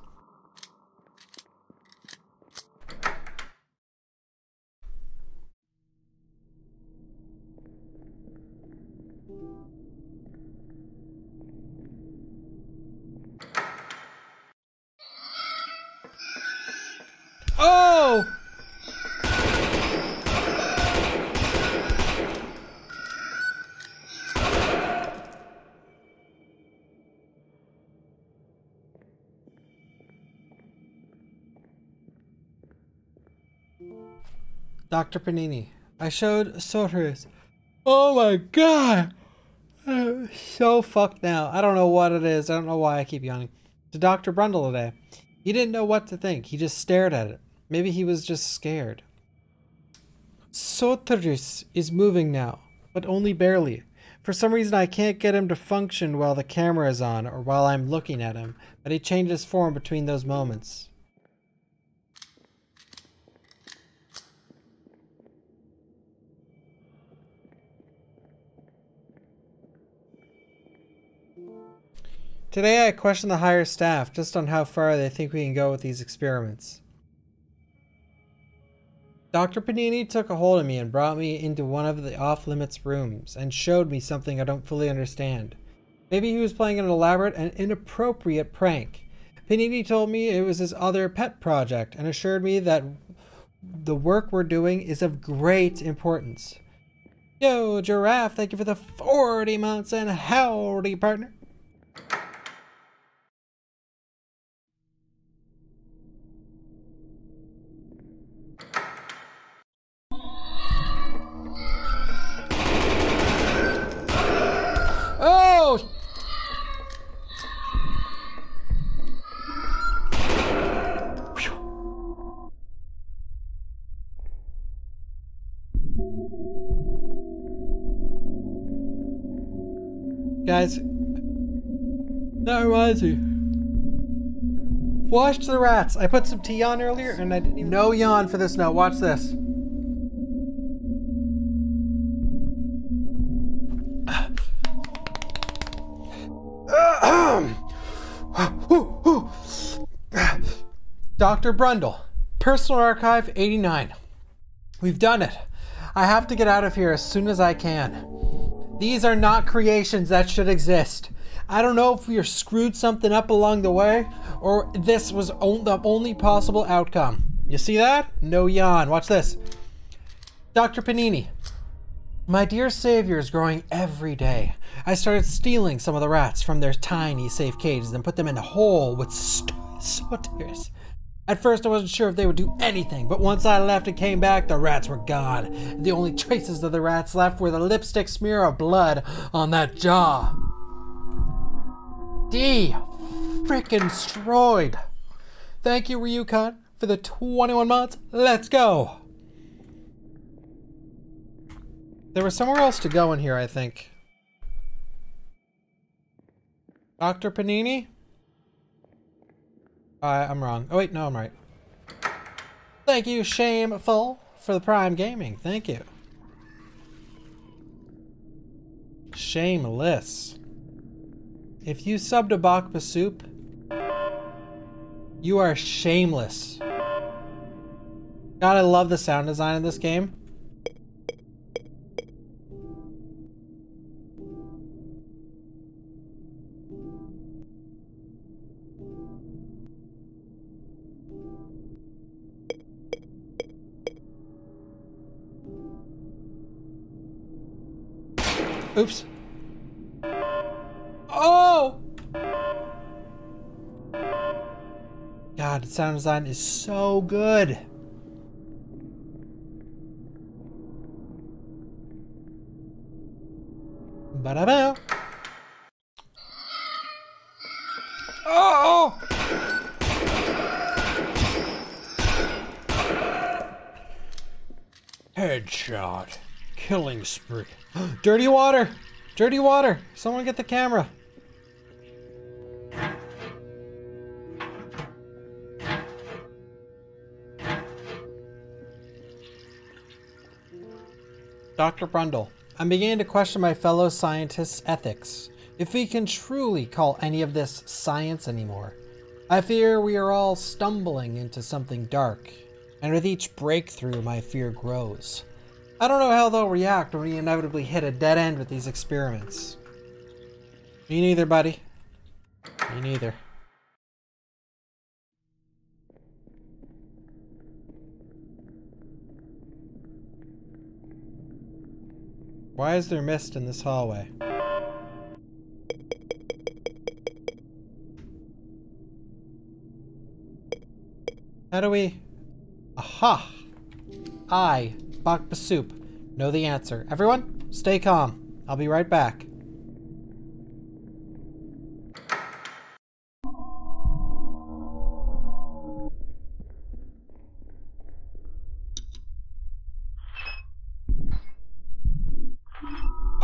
Dr. Panini, I showed Soteris. Oh my god! I'm so fucked now. I don't know what it is. I don't know why I keep yawning. To Dr. Brundle today. He didn't know what to think. He just stared at it. Maybe he was just scared. Soteris is moving now, but only barely. For some reason I can't get him to function while the camera is on or while I'm looking at him, but he changes his form between those moments. Today I questioned the higher staff just on how far they think we can go with these experiments. Dr. Panini took a hold of me and brought me into one of the off limits rooms and showed me something I don't fully understand. Maybe he was playing an elaborate and inappropriate prank. Panini told me it was his other pet project and assured me that the work we're doing is of great importance. Yo, Giraffe, thank you for the 40 months and howdy, partner. Watch the rats. I put some tea on earlier and I didn't even. No yawn for this note. Watch this. Dr. Brundle, Personal Archive 89. We've done it. I have to get out of here as soon as I can. These are not creations that should exist. I don't know if we are screwed something up along the way or this was the only possible outcome. You see that? No yawn. Watch this. Dr. Panini. My dear savior is growing every day. I started stealing some of the rats from their tiny safe cages and put them in a hole with Soteris. At first, I wasn't sure if they would do anything, but once I left and came back, the rats were gone. The only traces of the rats left were the lipstick smear of blood on that jaw. D. Frickin' stroid. Thank you, Ryukon, for the 21 months. Let's go. There was somewhere else to go in here, I think. Dr. Panini? Uh, I'm wrong. Oh, wait, no, I'm right. Thank you, Shameful, for the Prime Gaming. Thank you. Shameless. If you sub to Bawkbasoup, you are shameless. God, I love the sound design in this game. Oops. Oh! God, the sound design is so good. Ba-da-ba. Oh! Headshot. Killing spree. Dirty water! Dirty water! Someone get the camera. Dr. Brundle, I'm beginning to question my fellow scientists' ethics. If we can truly call any of this science anymore. I fear we are all stumbling into something dark, and with each breakthrough, my fear grows. I don't know how they'll react when we inevitably hit a dead end with these experiments. Me neither, buddy. Me neither. Why is there mist in this hallway? How do we... Aha! I, Bawkbasoup, know the answer. Everyone, stay calm. I'll be right back.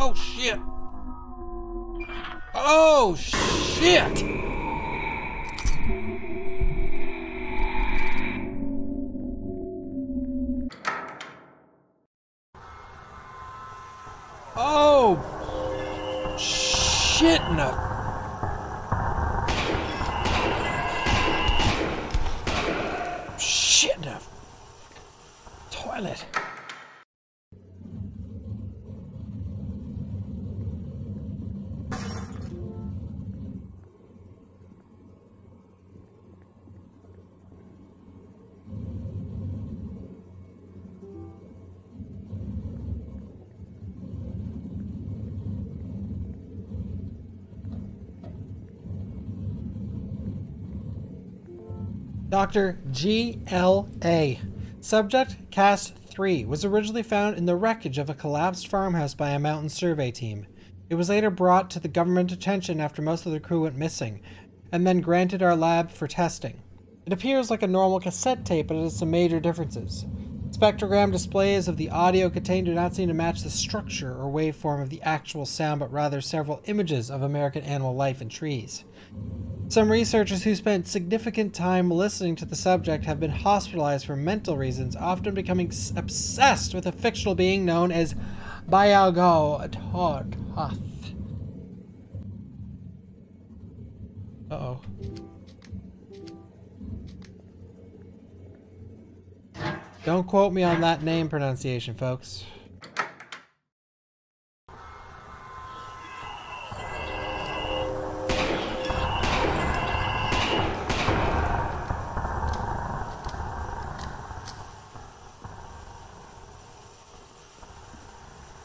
Oh shit! Oh shit! Oh shit no. Shit no. Toilet. Dr. G.L.A. Subject Cast 3 was originally found in the wreckage of a collapsed farmhouse by a mountain survey team. It was later brought to the government attention after most of the crew went missing, and then granted our lab for testing. It appears like a normal cassette tape, but it has some major differences. Spectrogram displays of the audio contained do not seem to match the structure or waveform of the actual sound, but rather several images of American animal life and trees. Some researchers who spent significant time listening to the subject have been hospitalized for mental reasons, often becoming obsessed with a fictional being known as Bialgo Toth. Uh oh. Don't quote me on that name pronunciation, folks.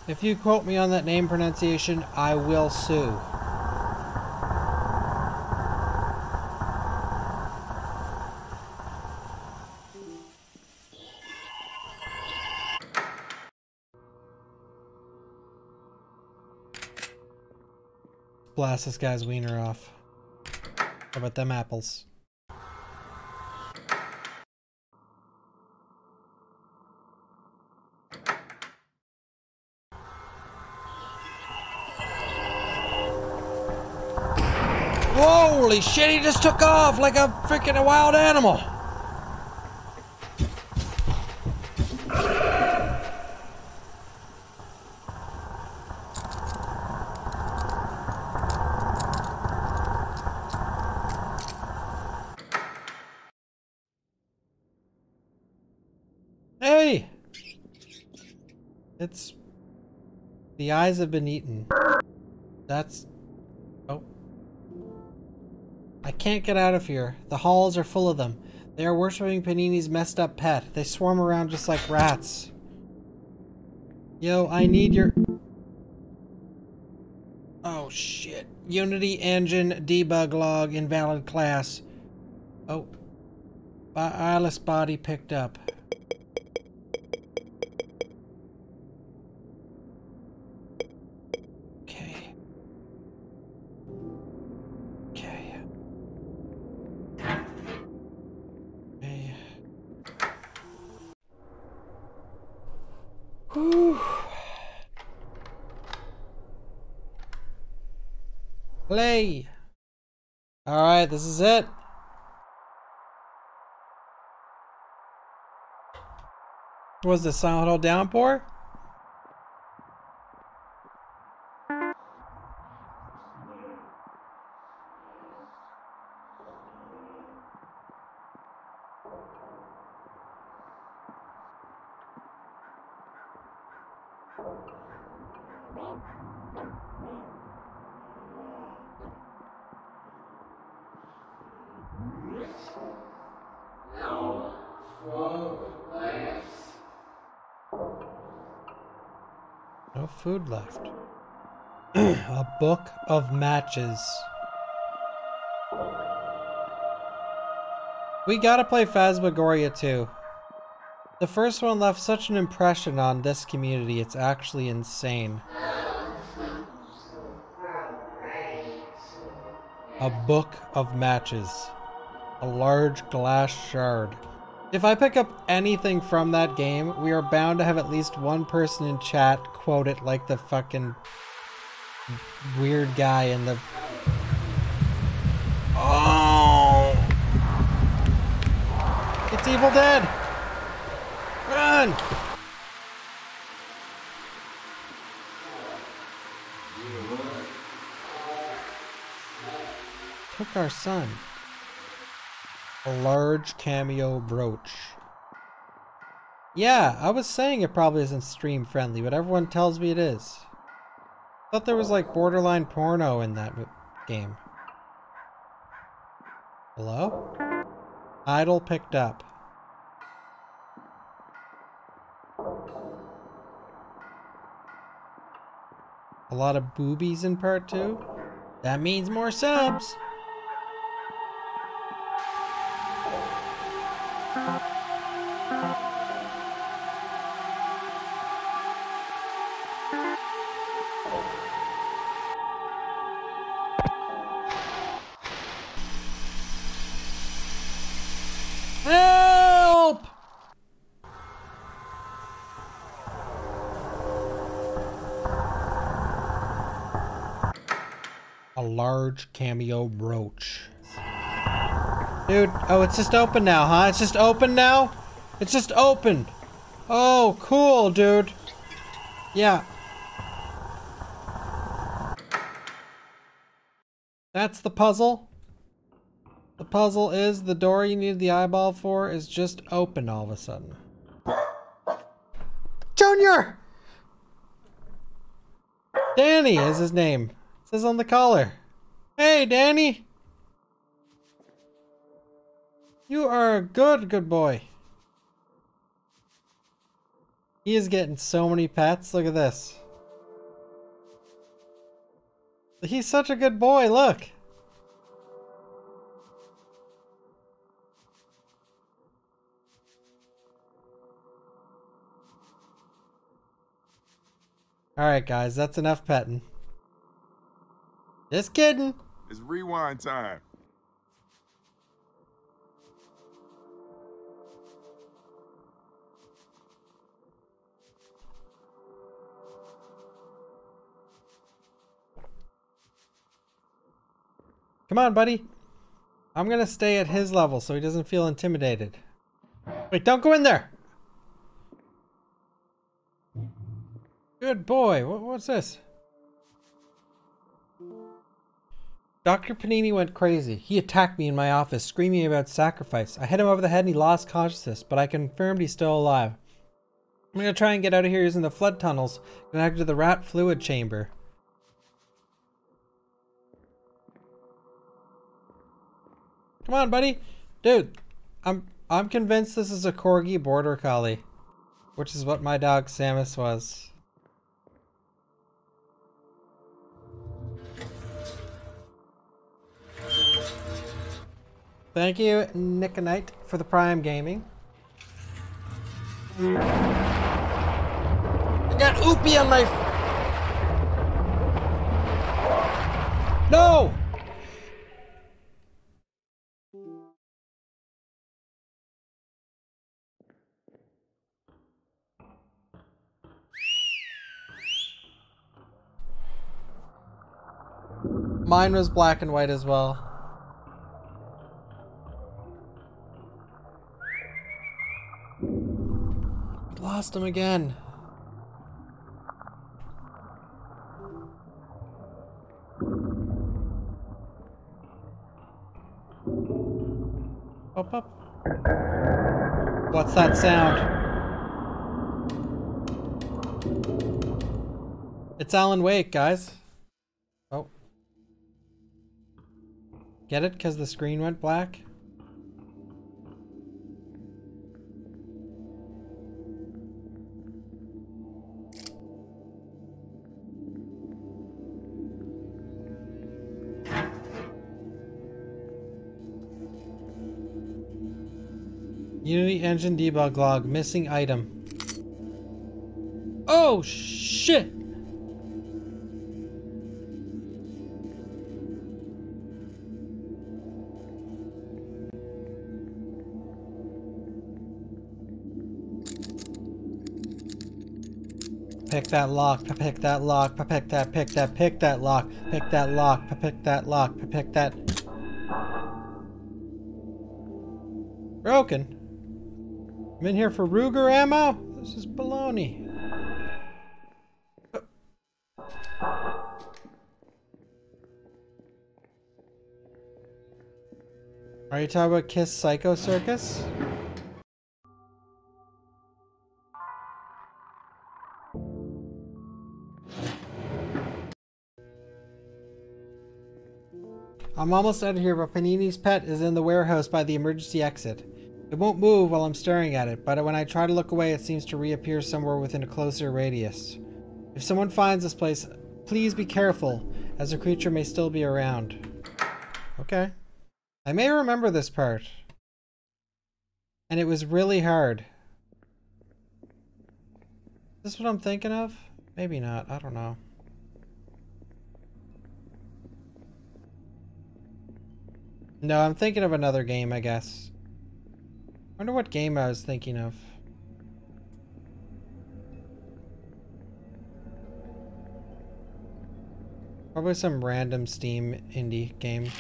If you quote me on that name pronunciation, I will sue. Blast this guy's wiener off. How about them apples? Holy shit, he just took off like a freaking wild animal. Hey! It's. The eyes have been eaten. That's. Oh. I can't get out of here. The halls are full of them. They are worshipping Panini's messed up pet. They swarm around just like rats. Yo, I need your... Oh, shit. Unity engine debug log invalid class. Oh. By eyeless body picked up. All right, this is it. Was the Silent Hill downpour? No food left. A book of matches. We gotta play Phantasmagoria too. The first one left such an impression on this community, it's actually insane. A book of matches. A large glass shard. If I pick up anything from that game, we are bound to have at least one person in chat quote it like the fucking weird guy in the. Oh! It's Evil Dead! Run! Took our son. A large cameo brooch. Yeah, I was saying it probably isn't stream friendly, but everyone tells me it is. Thought there was like borderline porno in that game. Hello? Idle picked up. A lot of boobies in part two? That means more subs! Cameo brooch. Dude, oh, it's just open now, huh? It's just open now? It's just open. Oh, cool, dude. Yeah. That's the puzzle. The puzzle is the door you need the eyeball for is just open all of a sudden. Junior! Danny is his name. It says on the collar. Hey, Danny! You are a good, good boy. He is getting so many pets. Look at this. He's such a good boy. Look. Alright, guys, that's enough petting. Just kidding. It's rewind time. Come on, buddy. I'm gonna stay at his level so he doesn't feel intimidated. Wait, don't go in there! Good boy. What, what's this? Dr. Panini went crazy. He attacked me in my office, screaming about sacrifice. I hit him over the head and he lost consciousness, but I confirmed he's still alive. I'm gonna try and get out of here using the flood tunnels connected to the rat fluid chamber. Come on, buddy. Dude, I'm I'm convinced this is a corgi border collie, which is what my dog Samus was. Thank you, Nick Knight, for the Prime Gaming. I got Oopie on my. No! Mine was black and white as well. Lost him again. Up, up. What's that sound? It's Alan Wake, guys. Oh. Get it? Because the screen went black? Unity engine debug log, missing item. Oh, shit! Pick that lock, pick that lock, pick that, pick that, pick that lock, pick that lock, pick that lock, pick that. Broken. I'm in here for Ruger ammo? This is baloney. Are you talking about Kiss Psycho Circus? I'm almost out of here, but Panini's pet is in the warehouse by the emergency exit. It won't move while I'm staring at it, but when I try to look away, it seems to reappear somewhere within a closer radius. If someone finds this place, please be careful, as the creature may still be around. Okay. I may remember this part. And it was really hard. Is this what I'm thinking of? Maybe not. I don't know. No, I'm thinking of another game, I guess. Wonder what game I was thinking of. Probably some random Steam indie game.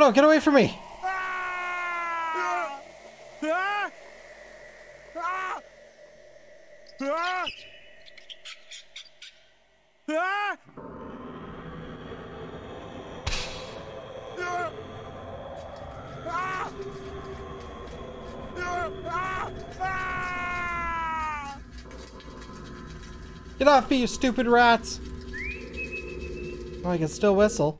No, get away from me! Get off me, you stupid rats! Oh, I can still whistle.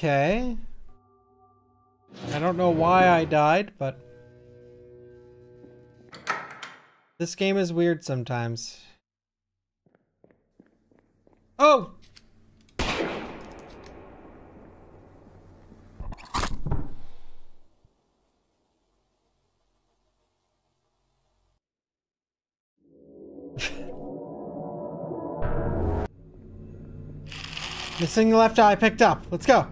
Okay. I don't know why I died, but... This game is weird sometimes. Oh! Missing left eye picked up. Let's go.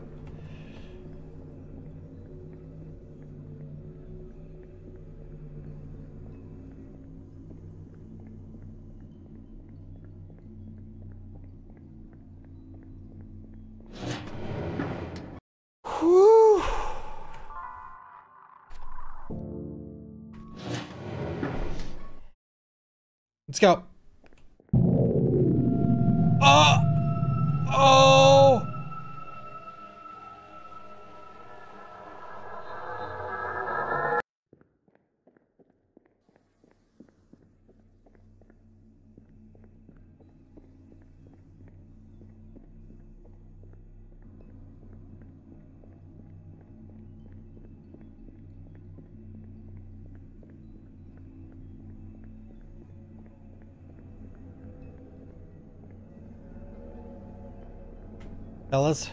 Fellas.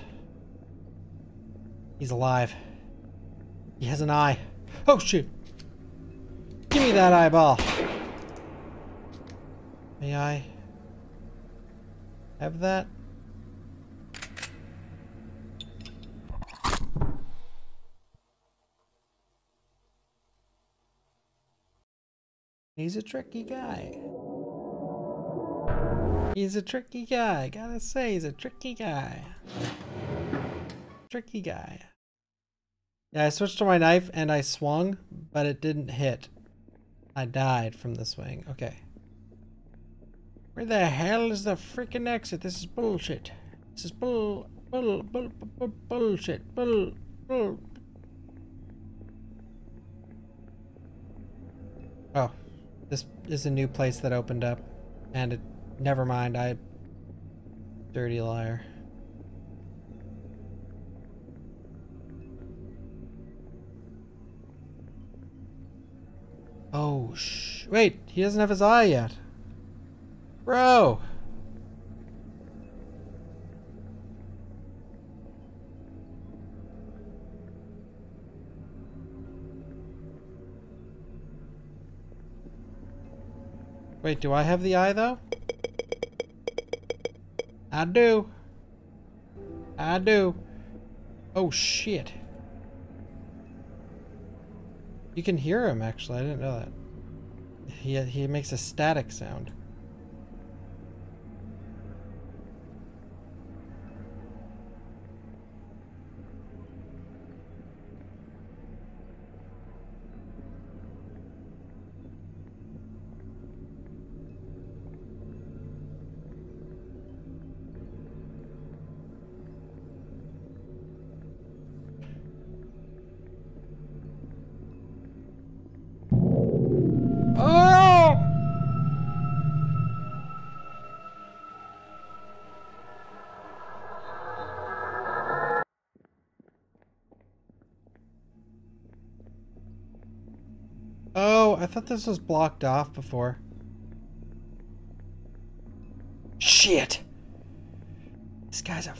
He's alive. He has an eye. Oh, shoot. Give me that eyeball. May I have that? He's a tricky guy. He's a tricky guy. Gotta say, he's a tricky guy. Tricky guy. Yeah, I switched to my knife and I swung, but it didn't hit. I died from the swing. Okay. Where the hell is the freaking exit? This is bullshit. This is bull, bull, bull, bull, bull bullshit. Bull, bull. Oh, this is a new place that opened up, and it Never mind, I... Dirty liar. Oh, sh... Wait, he doesn't have his eye yet. Bro! Wait, do I have the eye though? I do. I do. Oh, shit. You can hear him, actually. I didn't know that. he he makes a static sound. Thought this was blocked off before. Shit! This guy's a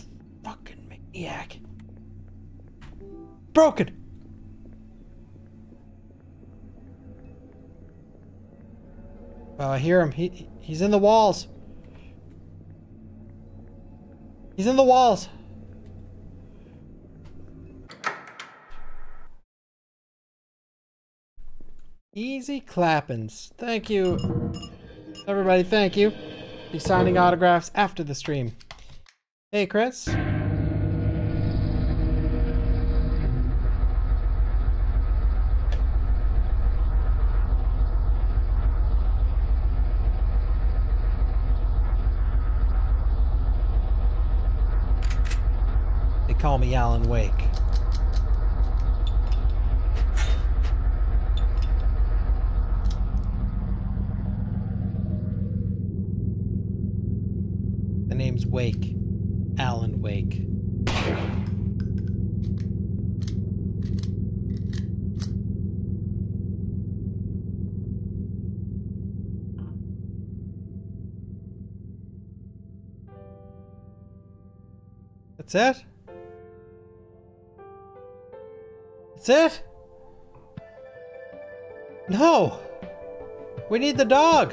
fucking maniac. Broken! Oh, I hear him. He he's in the walls. He's in the walls. Easy clappins. Thank you. Everybody, thank you. Be signing autographs after the stream. Hey, Chris. They call me Alan Wake. That's it? That's it? No! We need the dog!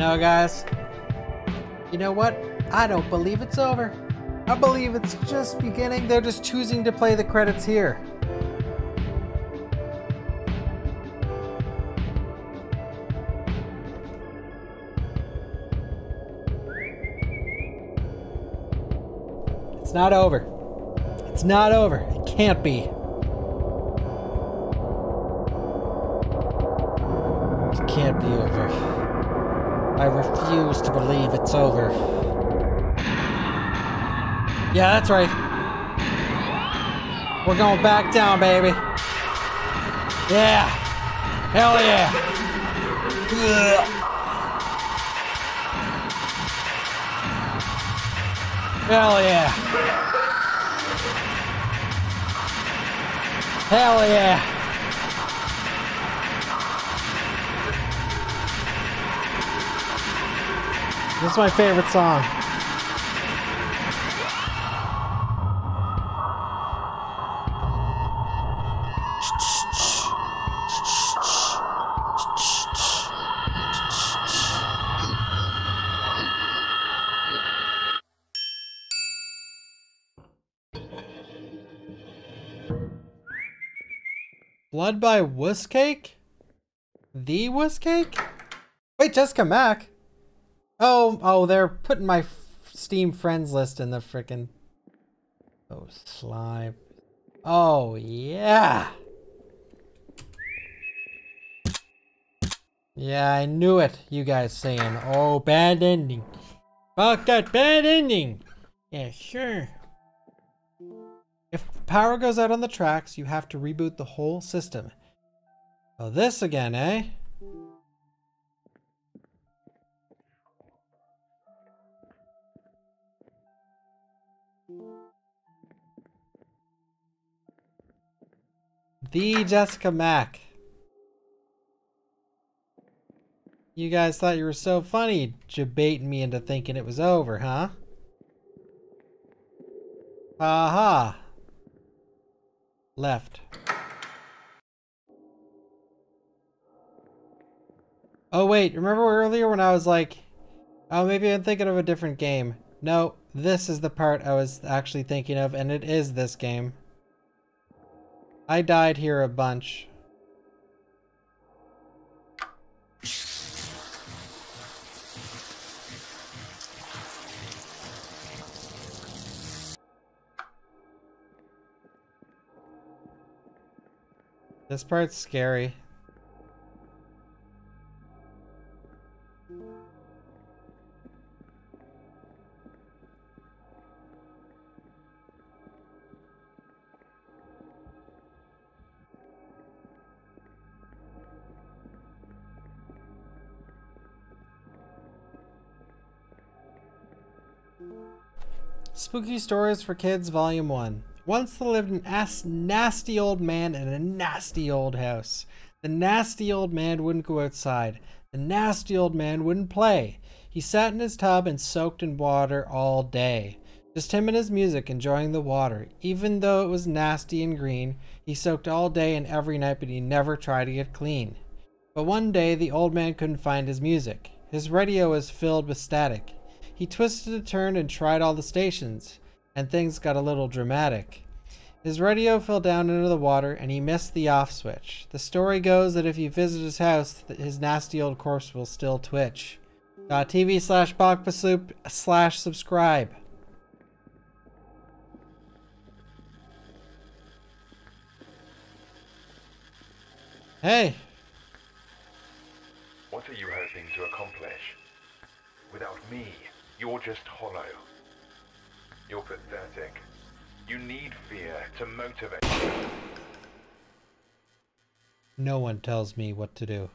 No, guys. You know what? I don't believe it's over. I believe it's just beginning. They're just choosing to play the credits here. It's not over. It's not over. It can't be. It can't be refuse to believe it's over. Yeah, that's right. We're going back down, baby. Yeah. Hell yeah. Hell yeah. Hell yeah. This is my favorite song. Blood by Wuss Cake? The Wuss Cake? Wait, Jessica Mack? Oh, oh, they're putting my Steam friends list in the frickin' Oh, slime. Oh, yeah. Yeah, I knew it. You guys saying, oh, bad ending. Fuck that bad ending. Yeah, sure. If power goes out on the tracks, you have to reboot the whole system. Oh, this again, eh? The Jessica Mack. You guys thought you were so funny, debating me into thinking it was over, huh? Aha. Left. Oh wait, remember earlier when I was like, oh maybe I'm thinking of a different game. No, this is the part I was actually thinking of, and it is this game. I died here a bunch. This part's scary. Spooky Stories for Kids Volume 1. Once there lived an ass nasty old man in a nasty old house. The nasty old man wouldn't go outside. The nasty old man wouldn't play. He sat in his tub and soaked in water all day. Just him and his music enjoying the water. Even though it was nasty and green, he soaked all day and every night, but he never tried to get clean. But one day the old man couldn't find his music. His radio was filled with static. He twisted a turn and tried all the stations, and things got a little dramatic. His radio fell down into the water and he missed the off switch. The story goes that if you visit his house, his nasty old corpse will still twitch. TV slash Bawkbasoup slash subscribe. Hey, What are you hoping to accomplish? Without me, you're just hollow. You're pathetic. You need fear to motivate no one tells me what to do.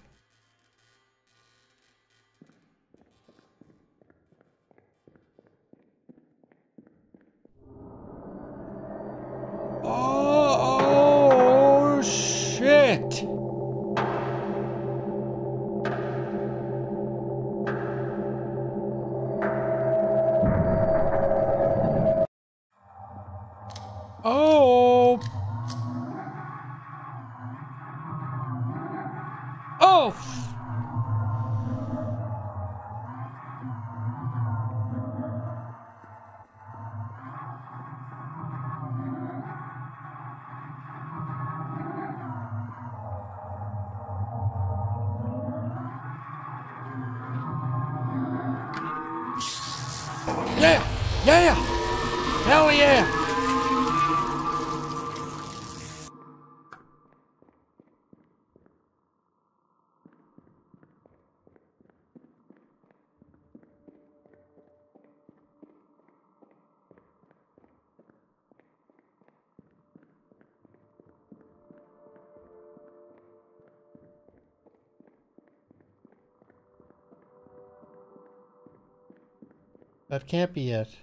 That can't be it.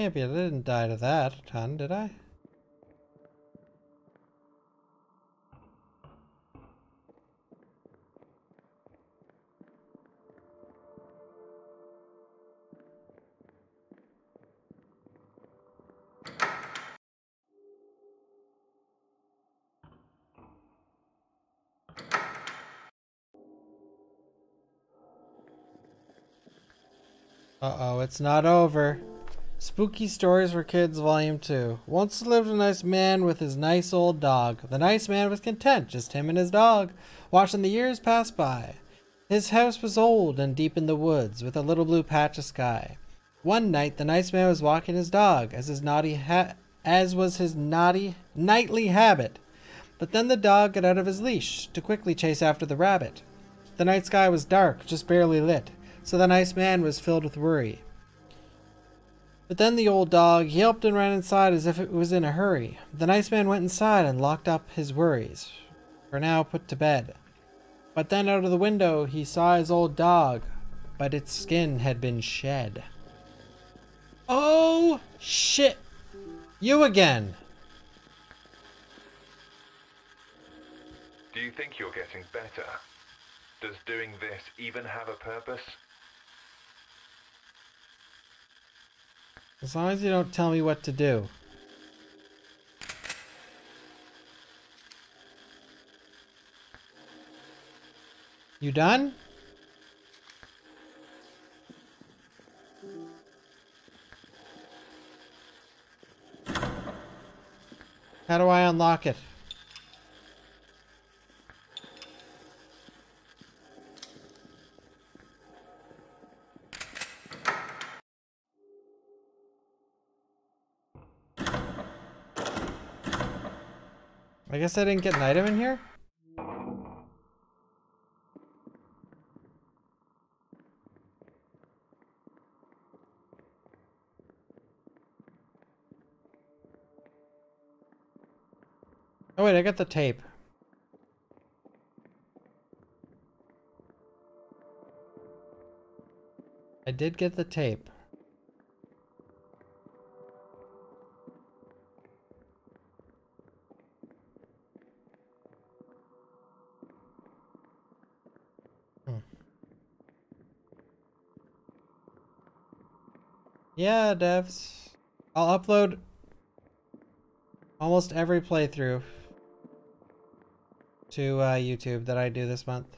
Can't be. I didn't die to that ton, did I? Uh-oh, it's not over. Spooky Stories for Kids, Volume 2. Once lived a nice man with his nice old dog. The nice man was content, just him and his dog, watching the years pass by. His house was old and deep in the woods, with a little blue patch of sky. One night, the nice man was walking his dog, as his naughty ha- as was his naughty nightly habit. But then the dog got out of his leash to quickly chase after the rabbit. The night sky was dark, just barely lit, so the nice man was filled with worry. But then the old dog yelped and ran inside as if it was in a hurry. The nice man went inside and locked up his worries, for now put to bed. But then out of the window he saw his old dog, but its skin had been shed. Oh, shit! You again! Do you think you're getting better? Does doing this even have a purpose? As long as you don't tell me what to do. You done? How do I unlock it? I guess I didn't get an item in here? Oh wait, I got the tape. I did get the tape. Hmm. Yeah, devs. I'll upload almost every playthrough to uh, YouTube that I do this month.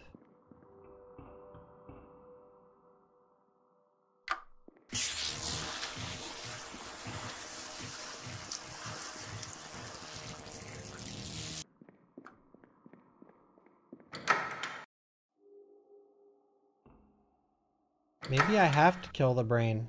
Maybe I have to kill the brain.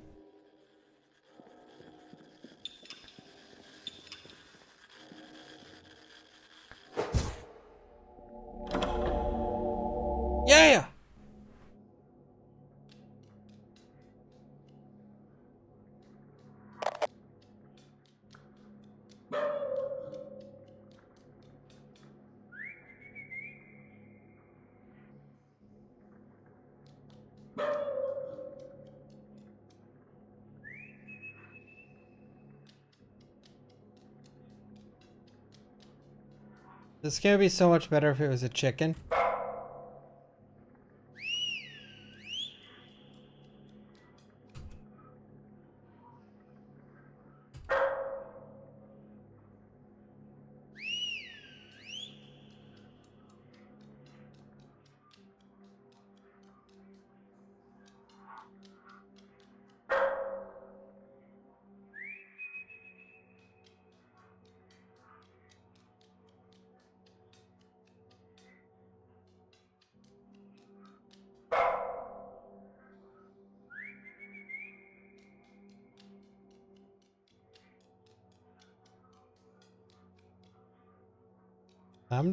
This gonna be so much better if it was a chicken.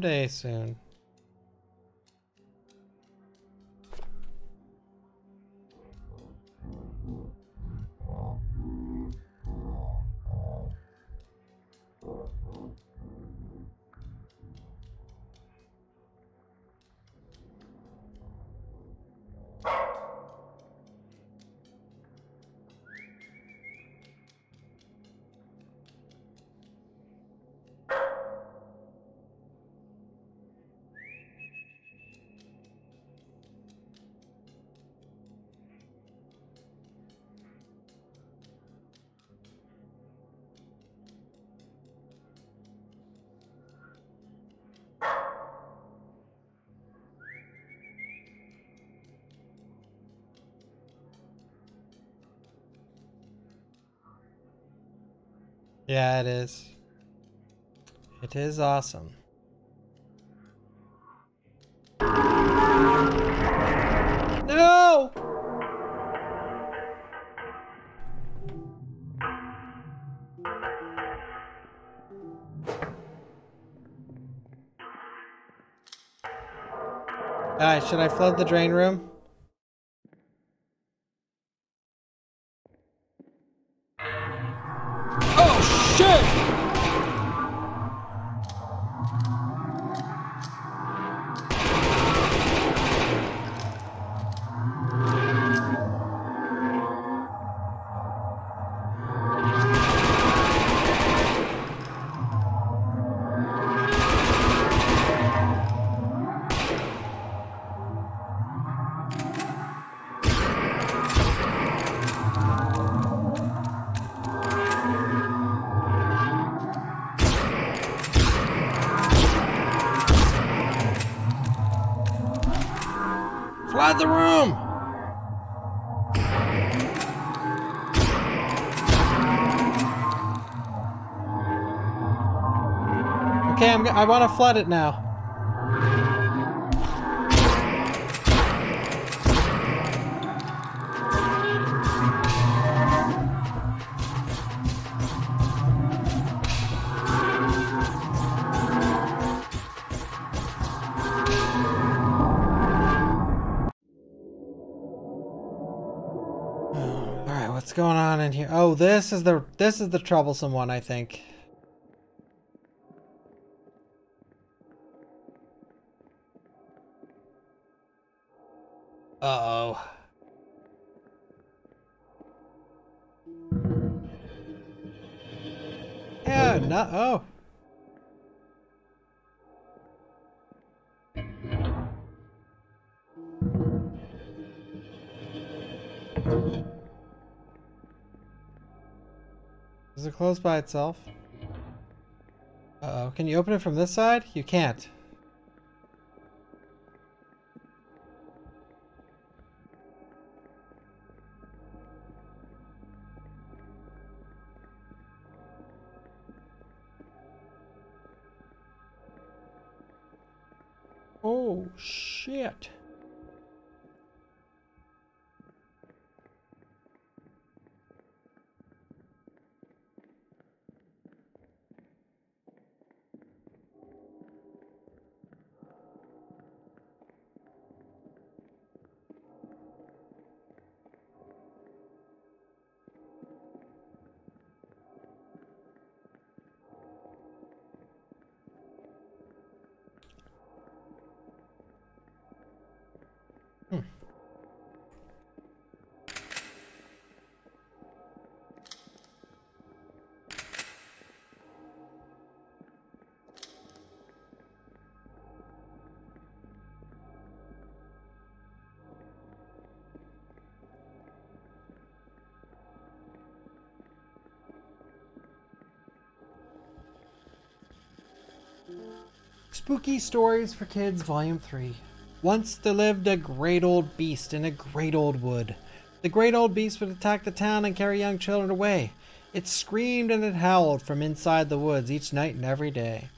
Someday soon. Yeah, it is. It is awesome. No! Alright, should I flood the drain room? I want to flood it now. All right, what's going on in here? Oh, this is the this is the troublesome one, I think. Uh-oh. Yeah, no. Oh. Does it close by itself? Uh oh Can you open it from this side? You can't. Oh, shit. Spooky Stories for Kids, Volume 3. Once there lived a great old beast in a great old wood. The great old beast would attack the town and carry young children away. It screamed and it howled from inside the woods each night and every day.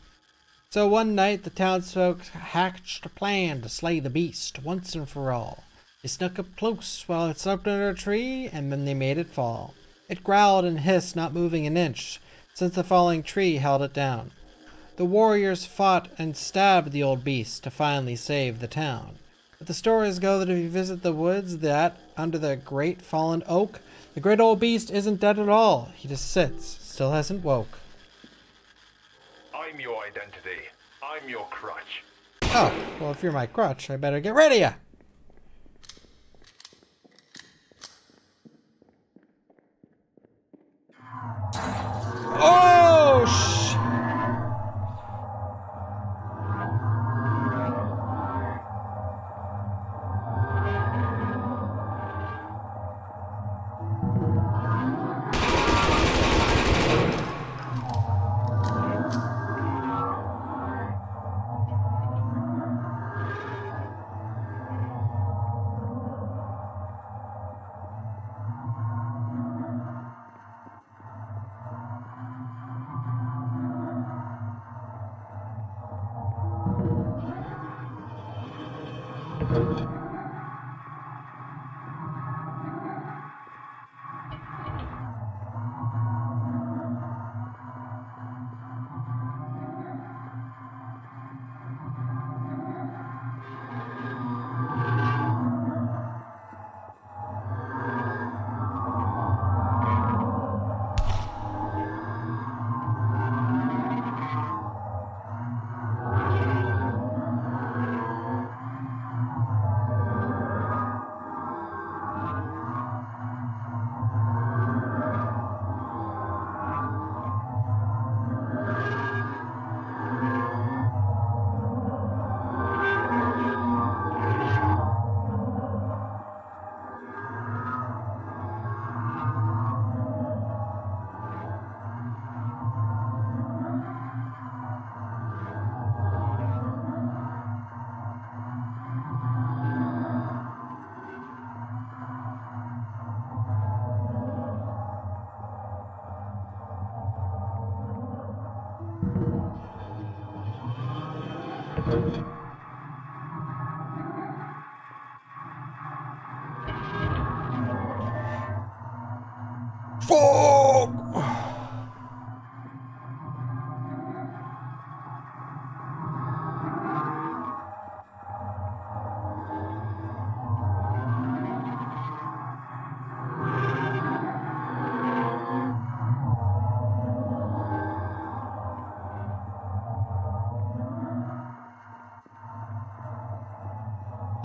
So one night the townsfolk hatched a plan to slay the beast once and for all. They snuck up close while it slept under a tree, and then they made it fall. It growled and hissed, not moving an inch, since the falling tree held it down. The warriors fought and stabbed the old beast to finally save the town. But the stories go that if you visit the woods that, under the great fallen oak, the great old beast isn't dead at all. He just sits, still hasn't woke. I'm your identity. I'm your crutch. Oh, well, if you're my crutch, I better get rid of you. Oh,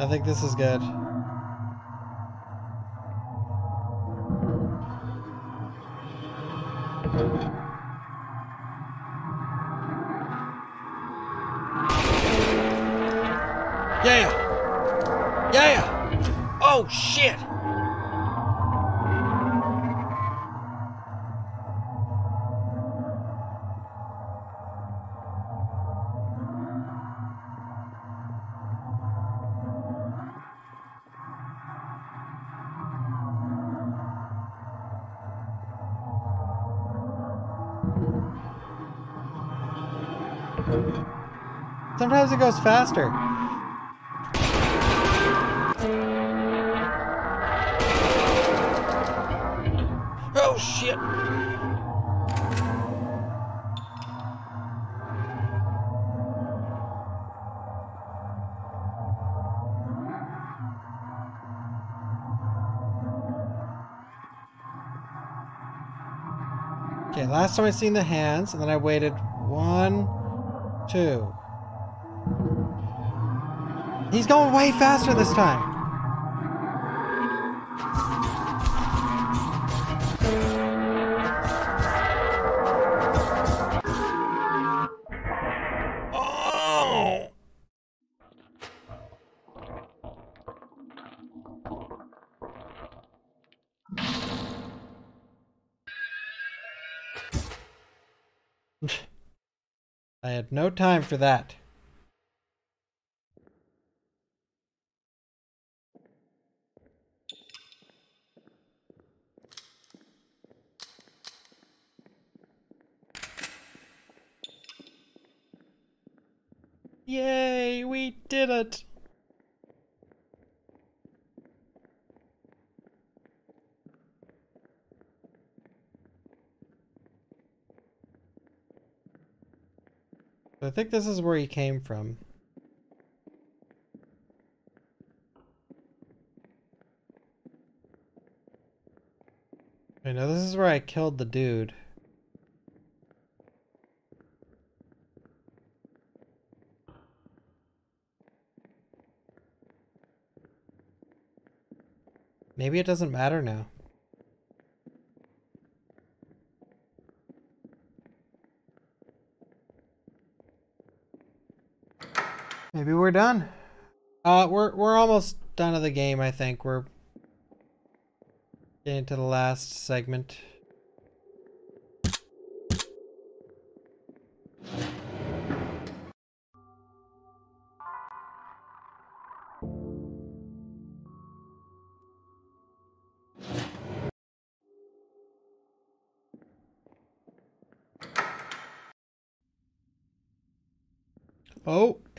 I think this is good. Sometimes it goes faster. Oh shit! Okay, last time I seen the hands, and then I waited one, two. He's going way faster this time. Oh! I had no time for that. Yay, we did it! I think this is where he came from. I know this is where I killed the dude. Maybe it doesn't matter now. Maybe we're done. Uh, we're we're almost done of the game. I think we're getting to the last segment.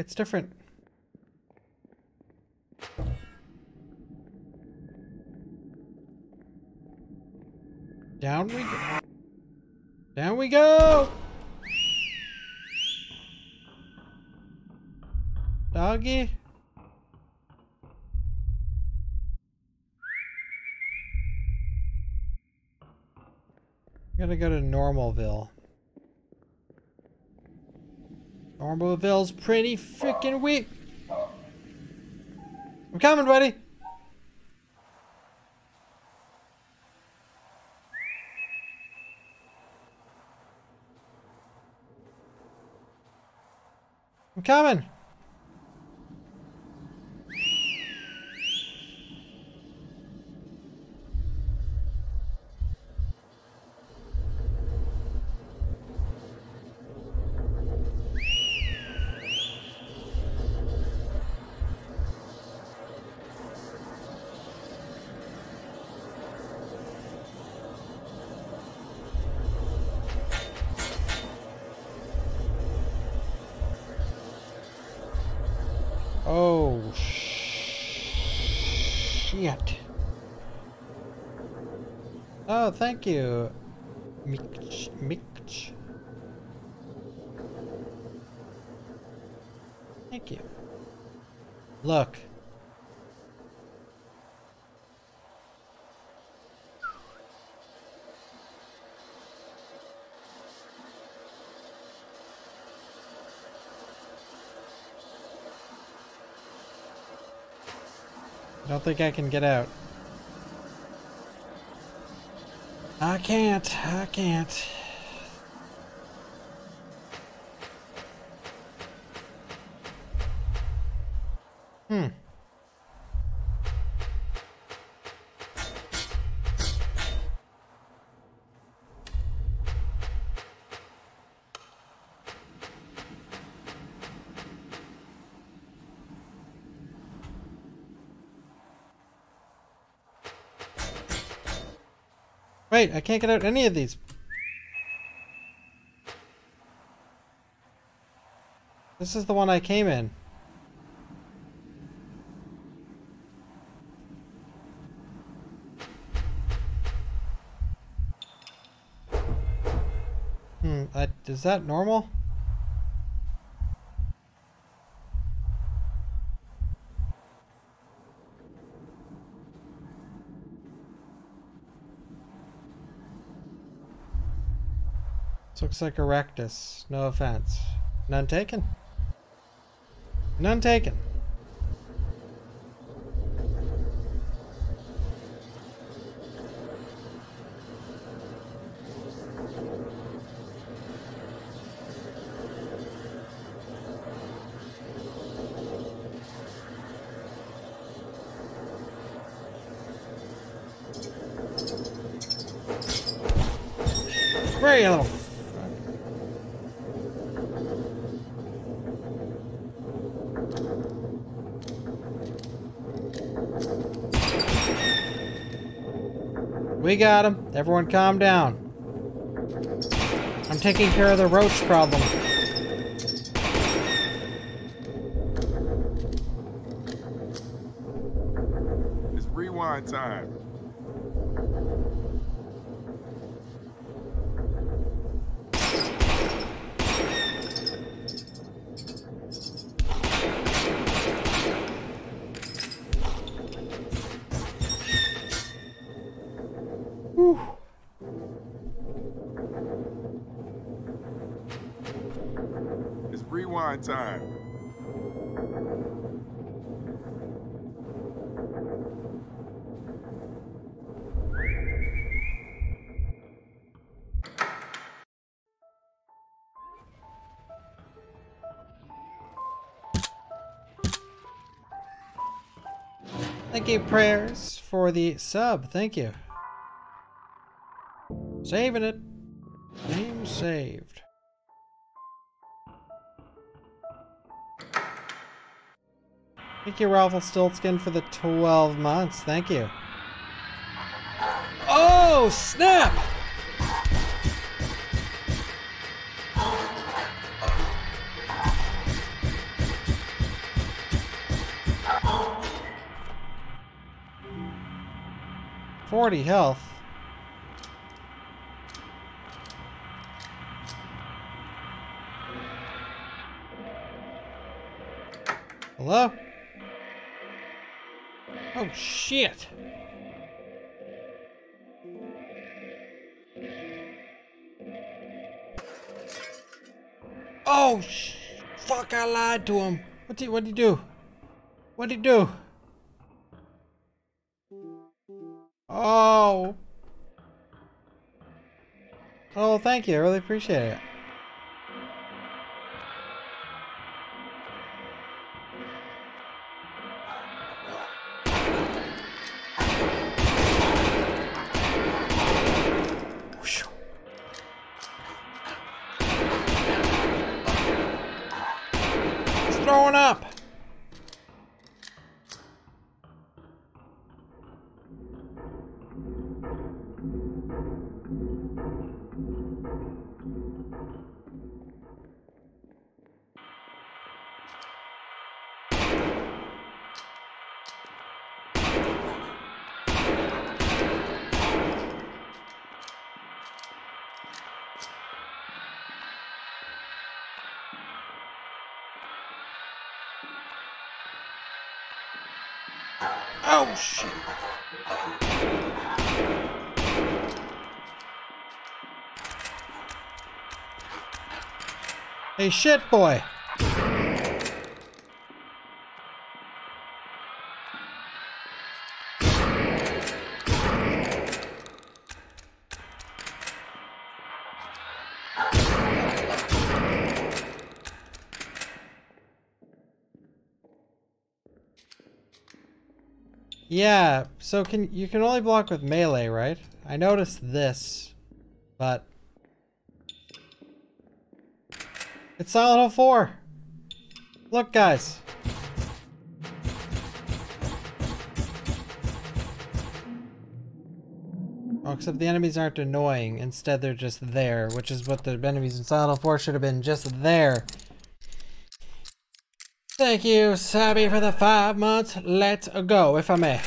It's different. Down we go. Down we go. Doggy. I'm gonna go to Normalville. Normalville's pretty freaking weak. I'm coming, buddy. I'm coming. Oh, thank you. Mitch. Mitch. Thank you. Look. I don't think I can get out. I can't. I can't. Wait, I can't get out any of these. This is the one I came in. Hmm, uh, is that normal? This looks like a rectus. No offense. None taken. None taken. Got him. Everyone calm down. I'm taking care of the roach problem. It's rewind time. Prayers, for the sub. Thank you. Saving it. Name saved. Thank you, Ralph Stiltskin, for the 12 months. Thank you. Oh, snap! Forty health. Hello? Oh shit! Oh fuck! I lied to him. What did what did he do? What did he do? Thank you. I really appreciate it. Oh, shit. Hey, shit boy. Yeah, so can you can only block with melee, right? I noticed this, but it's Silent Hill 4. Look, guys. Oh, except the enemies aren't annoying. Instead, they're just there, which is what the enemies in Silent Hill 4 should have been, just there. Thank you, Sabi, for the five months. Let's go, if I may.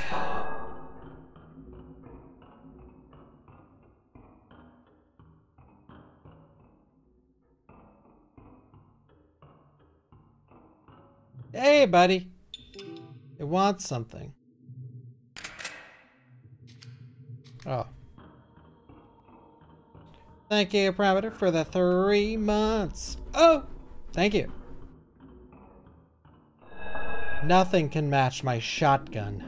Hey, buddy. It wants something. Oh. Thank you, Parameter, for the three months. Oh! Thank you. Nothing can match my shotgun.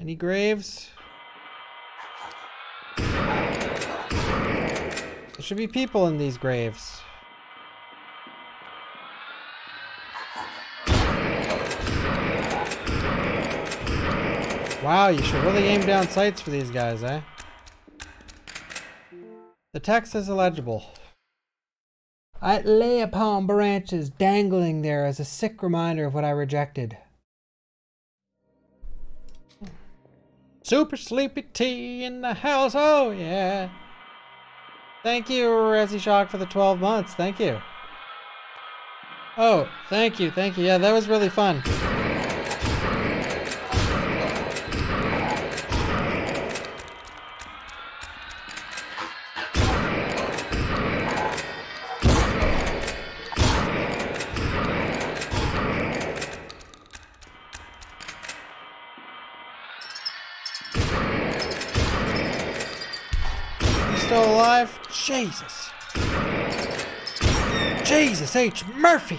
Any graves? There should be people in these graves. Wow, you should really aim down sights for these guys, eh? The text is illegible. I lay upon branches dangling there as a sick reminder of what I rejected. Super sleepy tea in the house, oh yeah. Thank you, Resi Shock, for the 12 months. Thank you. Oh, thank you, thank you. Yeah, that was really fun. Jesus. Jesus H. Murphy.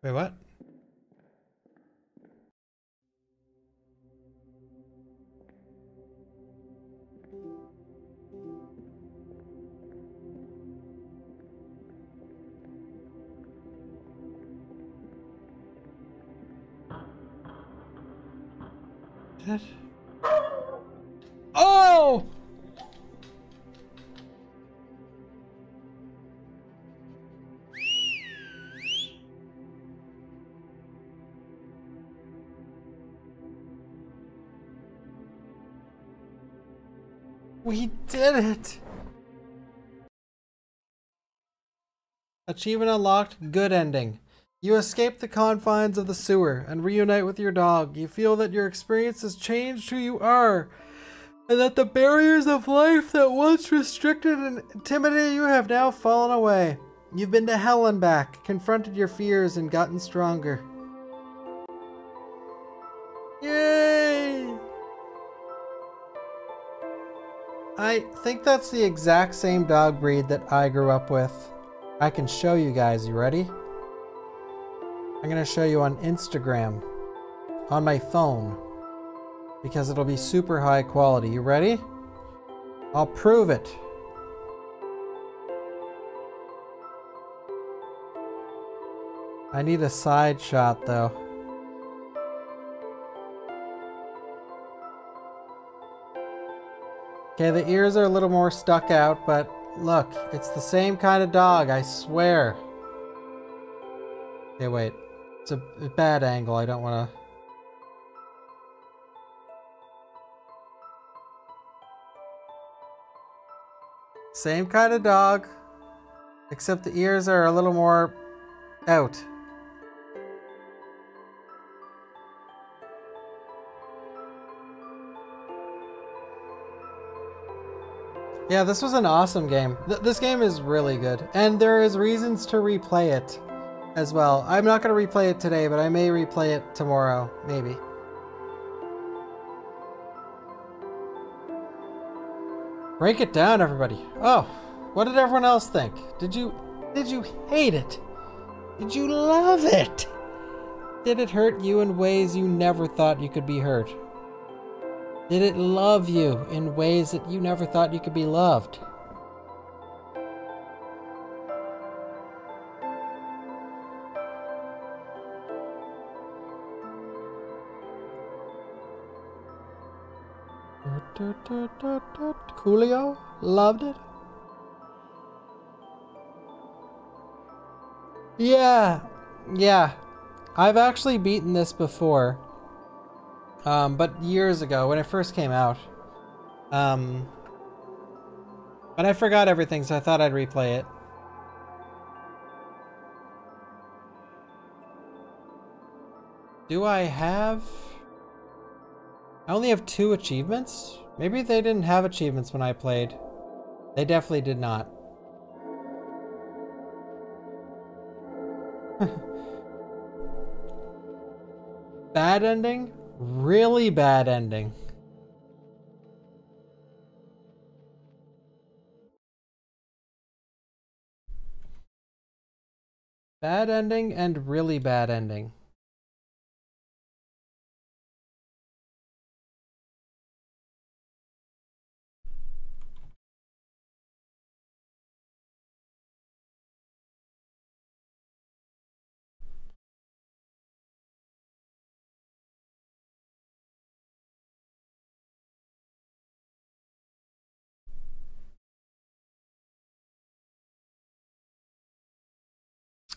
Wait, what? That... did it! Achievement unlocked, good ending. You escape the confines of the sewer and reunite with your dog. You feel that your experience has changed who you are, and that the barriers of life that once restricted and intimidated you have now fallen away. You've been to hell and back, confronted your fears, and gotten stronger. I think that's the exact same dog breed that I grew up with. I can show you guys. You ready? I'm going to show you on Instagram on my phone because it'll be super high quality. You ready? I'll prove it. I need a side shot though. Okay, the ears are a little more stuck out, but look, it's the same kind of dog, I swear. Okay, wait. It's a bad angle, I don't want to... Same kind of dog, except the ears are a little more out. Yeah, this was an awesome game. Th this game is really good, and there is reasons to replay it as well. I'm not going to replay it today, but I may replay it tomorrow, maybe. Break it down, everybody. Oh, what did everyone else think? Did you did you hate it? Did you love it? Did it hurt you in ways you never thought you could be hurt? Did it love you in ways that you never thought you could be loved? Coolio loved it. Yeah, yeah. I've actually beaten this before. Um, but years ago when it first came out. Um, but I forgot everything, so I thought I'd replay it. Do I have... I only have two achievements? Maybe they didn't have achievements when I played. They definitely did not. bad ending? Really bad ending. Bad ending and really bad ending.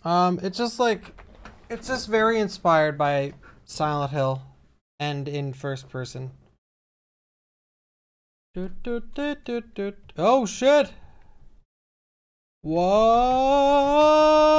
Um, it's just like, it's just very inspired by Silent Hill and in first person. Oh shit! What?